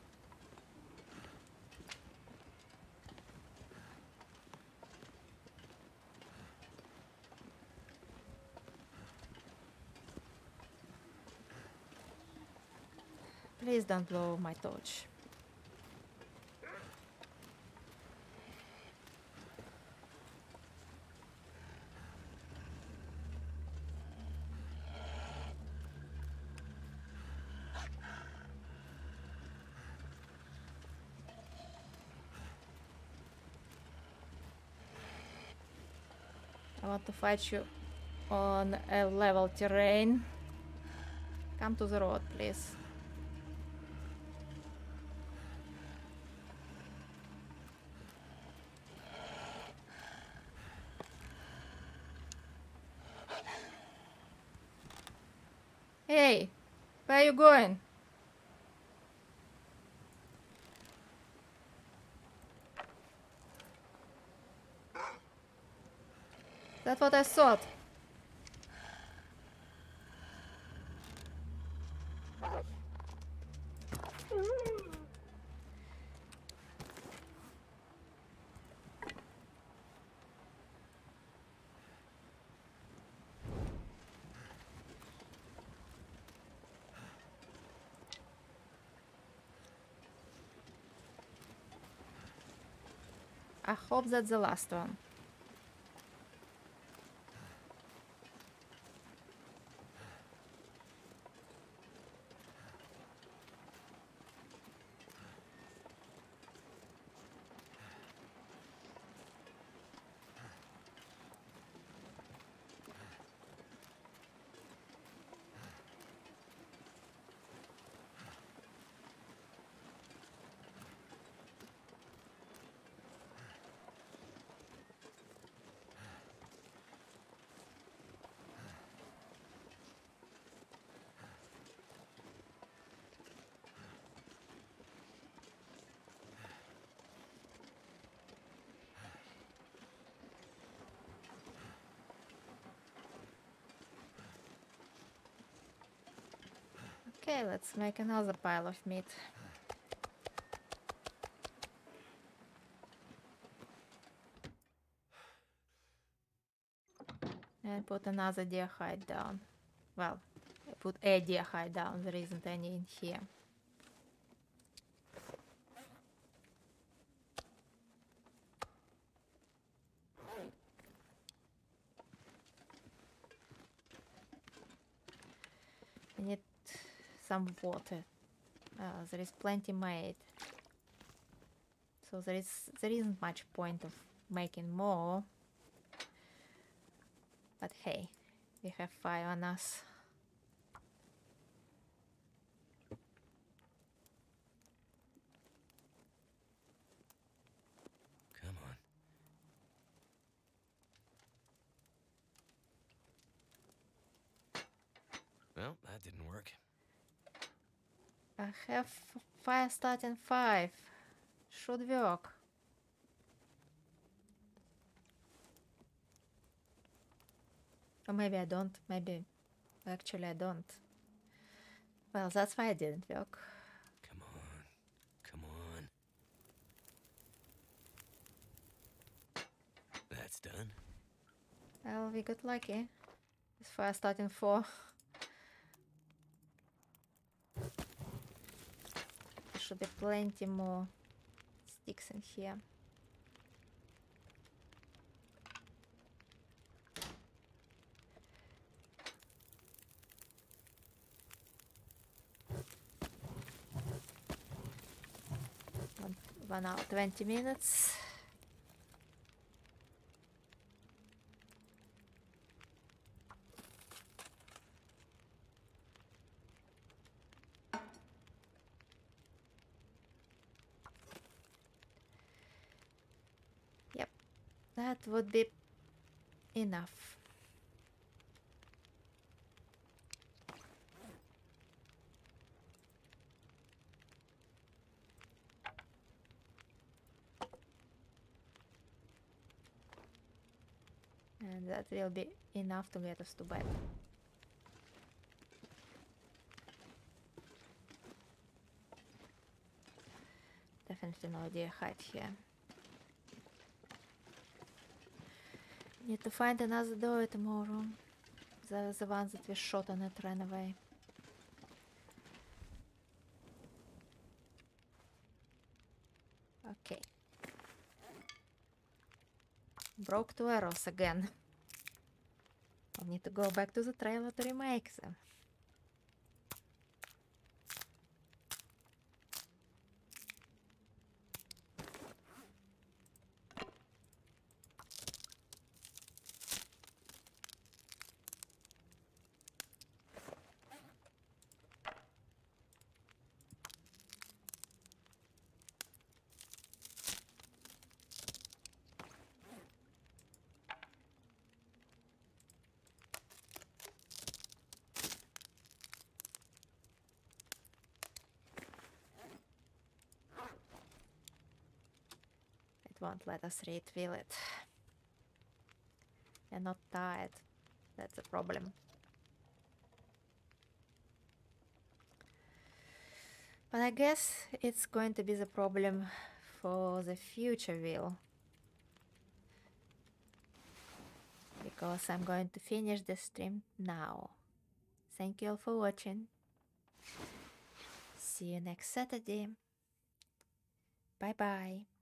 Please don't blow my torch. Want to fight you on a level terrain. Come to the road, please. Hey, where are you going? What I thought. I hope that's the last one. Okay, let's make another pile of meat. And put another deer hide down. Well, I put a deer hide down, there isn't any in here. I need some water. Uh, there is plenty made. So there is there isn't much point of making more. But hey, we have fire on us. Come on. Well, that didn't work. I have f- fire starting five. Should work. Or maybe I don't. Maybe actually I don't. Well, that's why I didn't work. Come on. Come on. That's done. Well, we got lucky. This fire starting four. Should be plenty more sticks in here. One, hour, 20 minutes. Yep, that would be enough. And that will be enough to get us to bed. Definitely no deer hide here. Need to find another door tomorrow. The, the one that we shot and it ran away. Okay. Broke two arrows again. I'll need to go back to the trailer to remake them. It won't let us read, will it? We're not tired. That's a problem. But I guess it's going to be the problem for the future wheel. Because I'm going to finish the stream now. Thank you all for watching. See you next Saturday. Bye bye.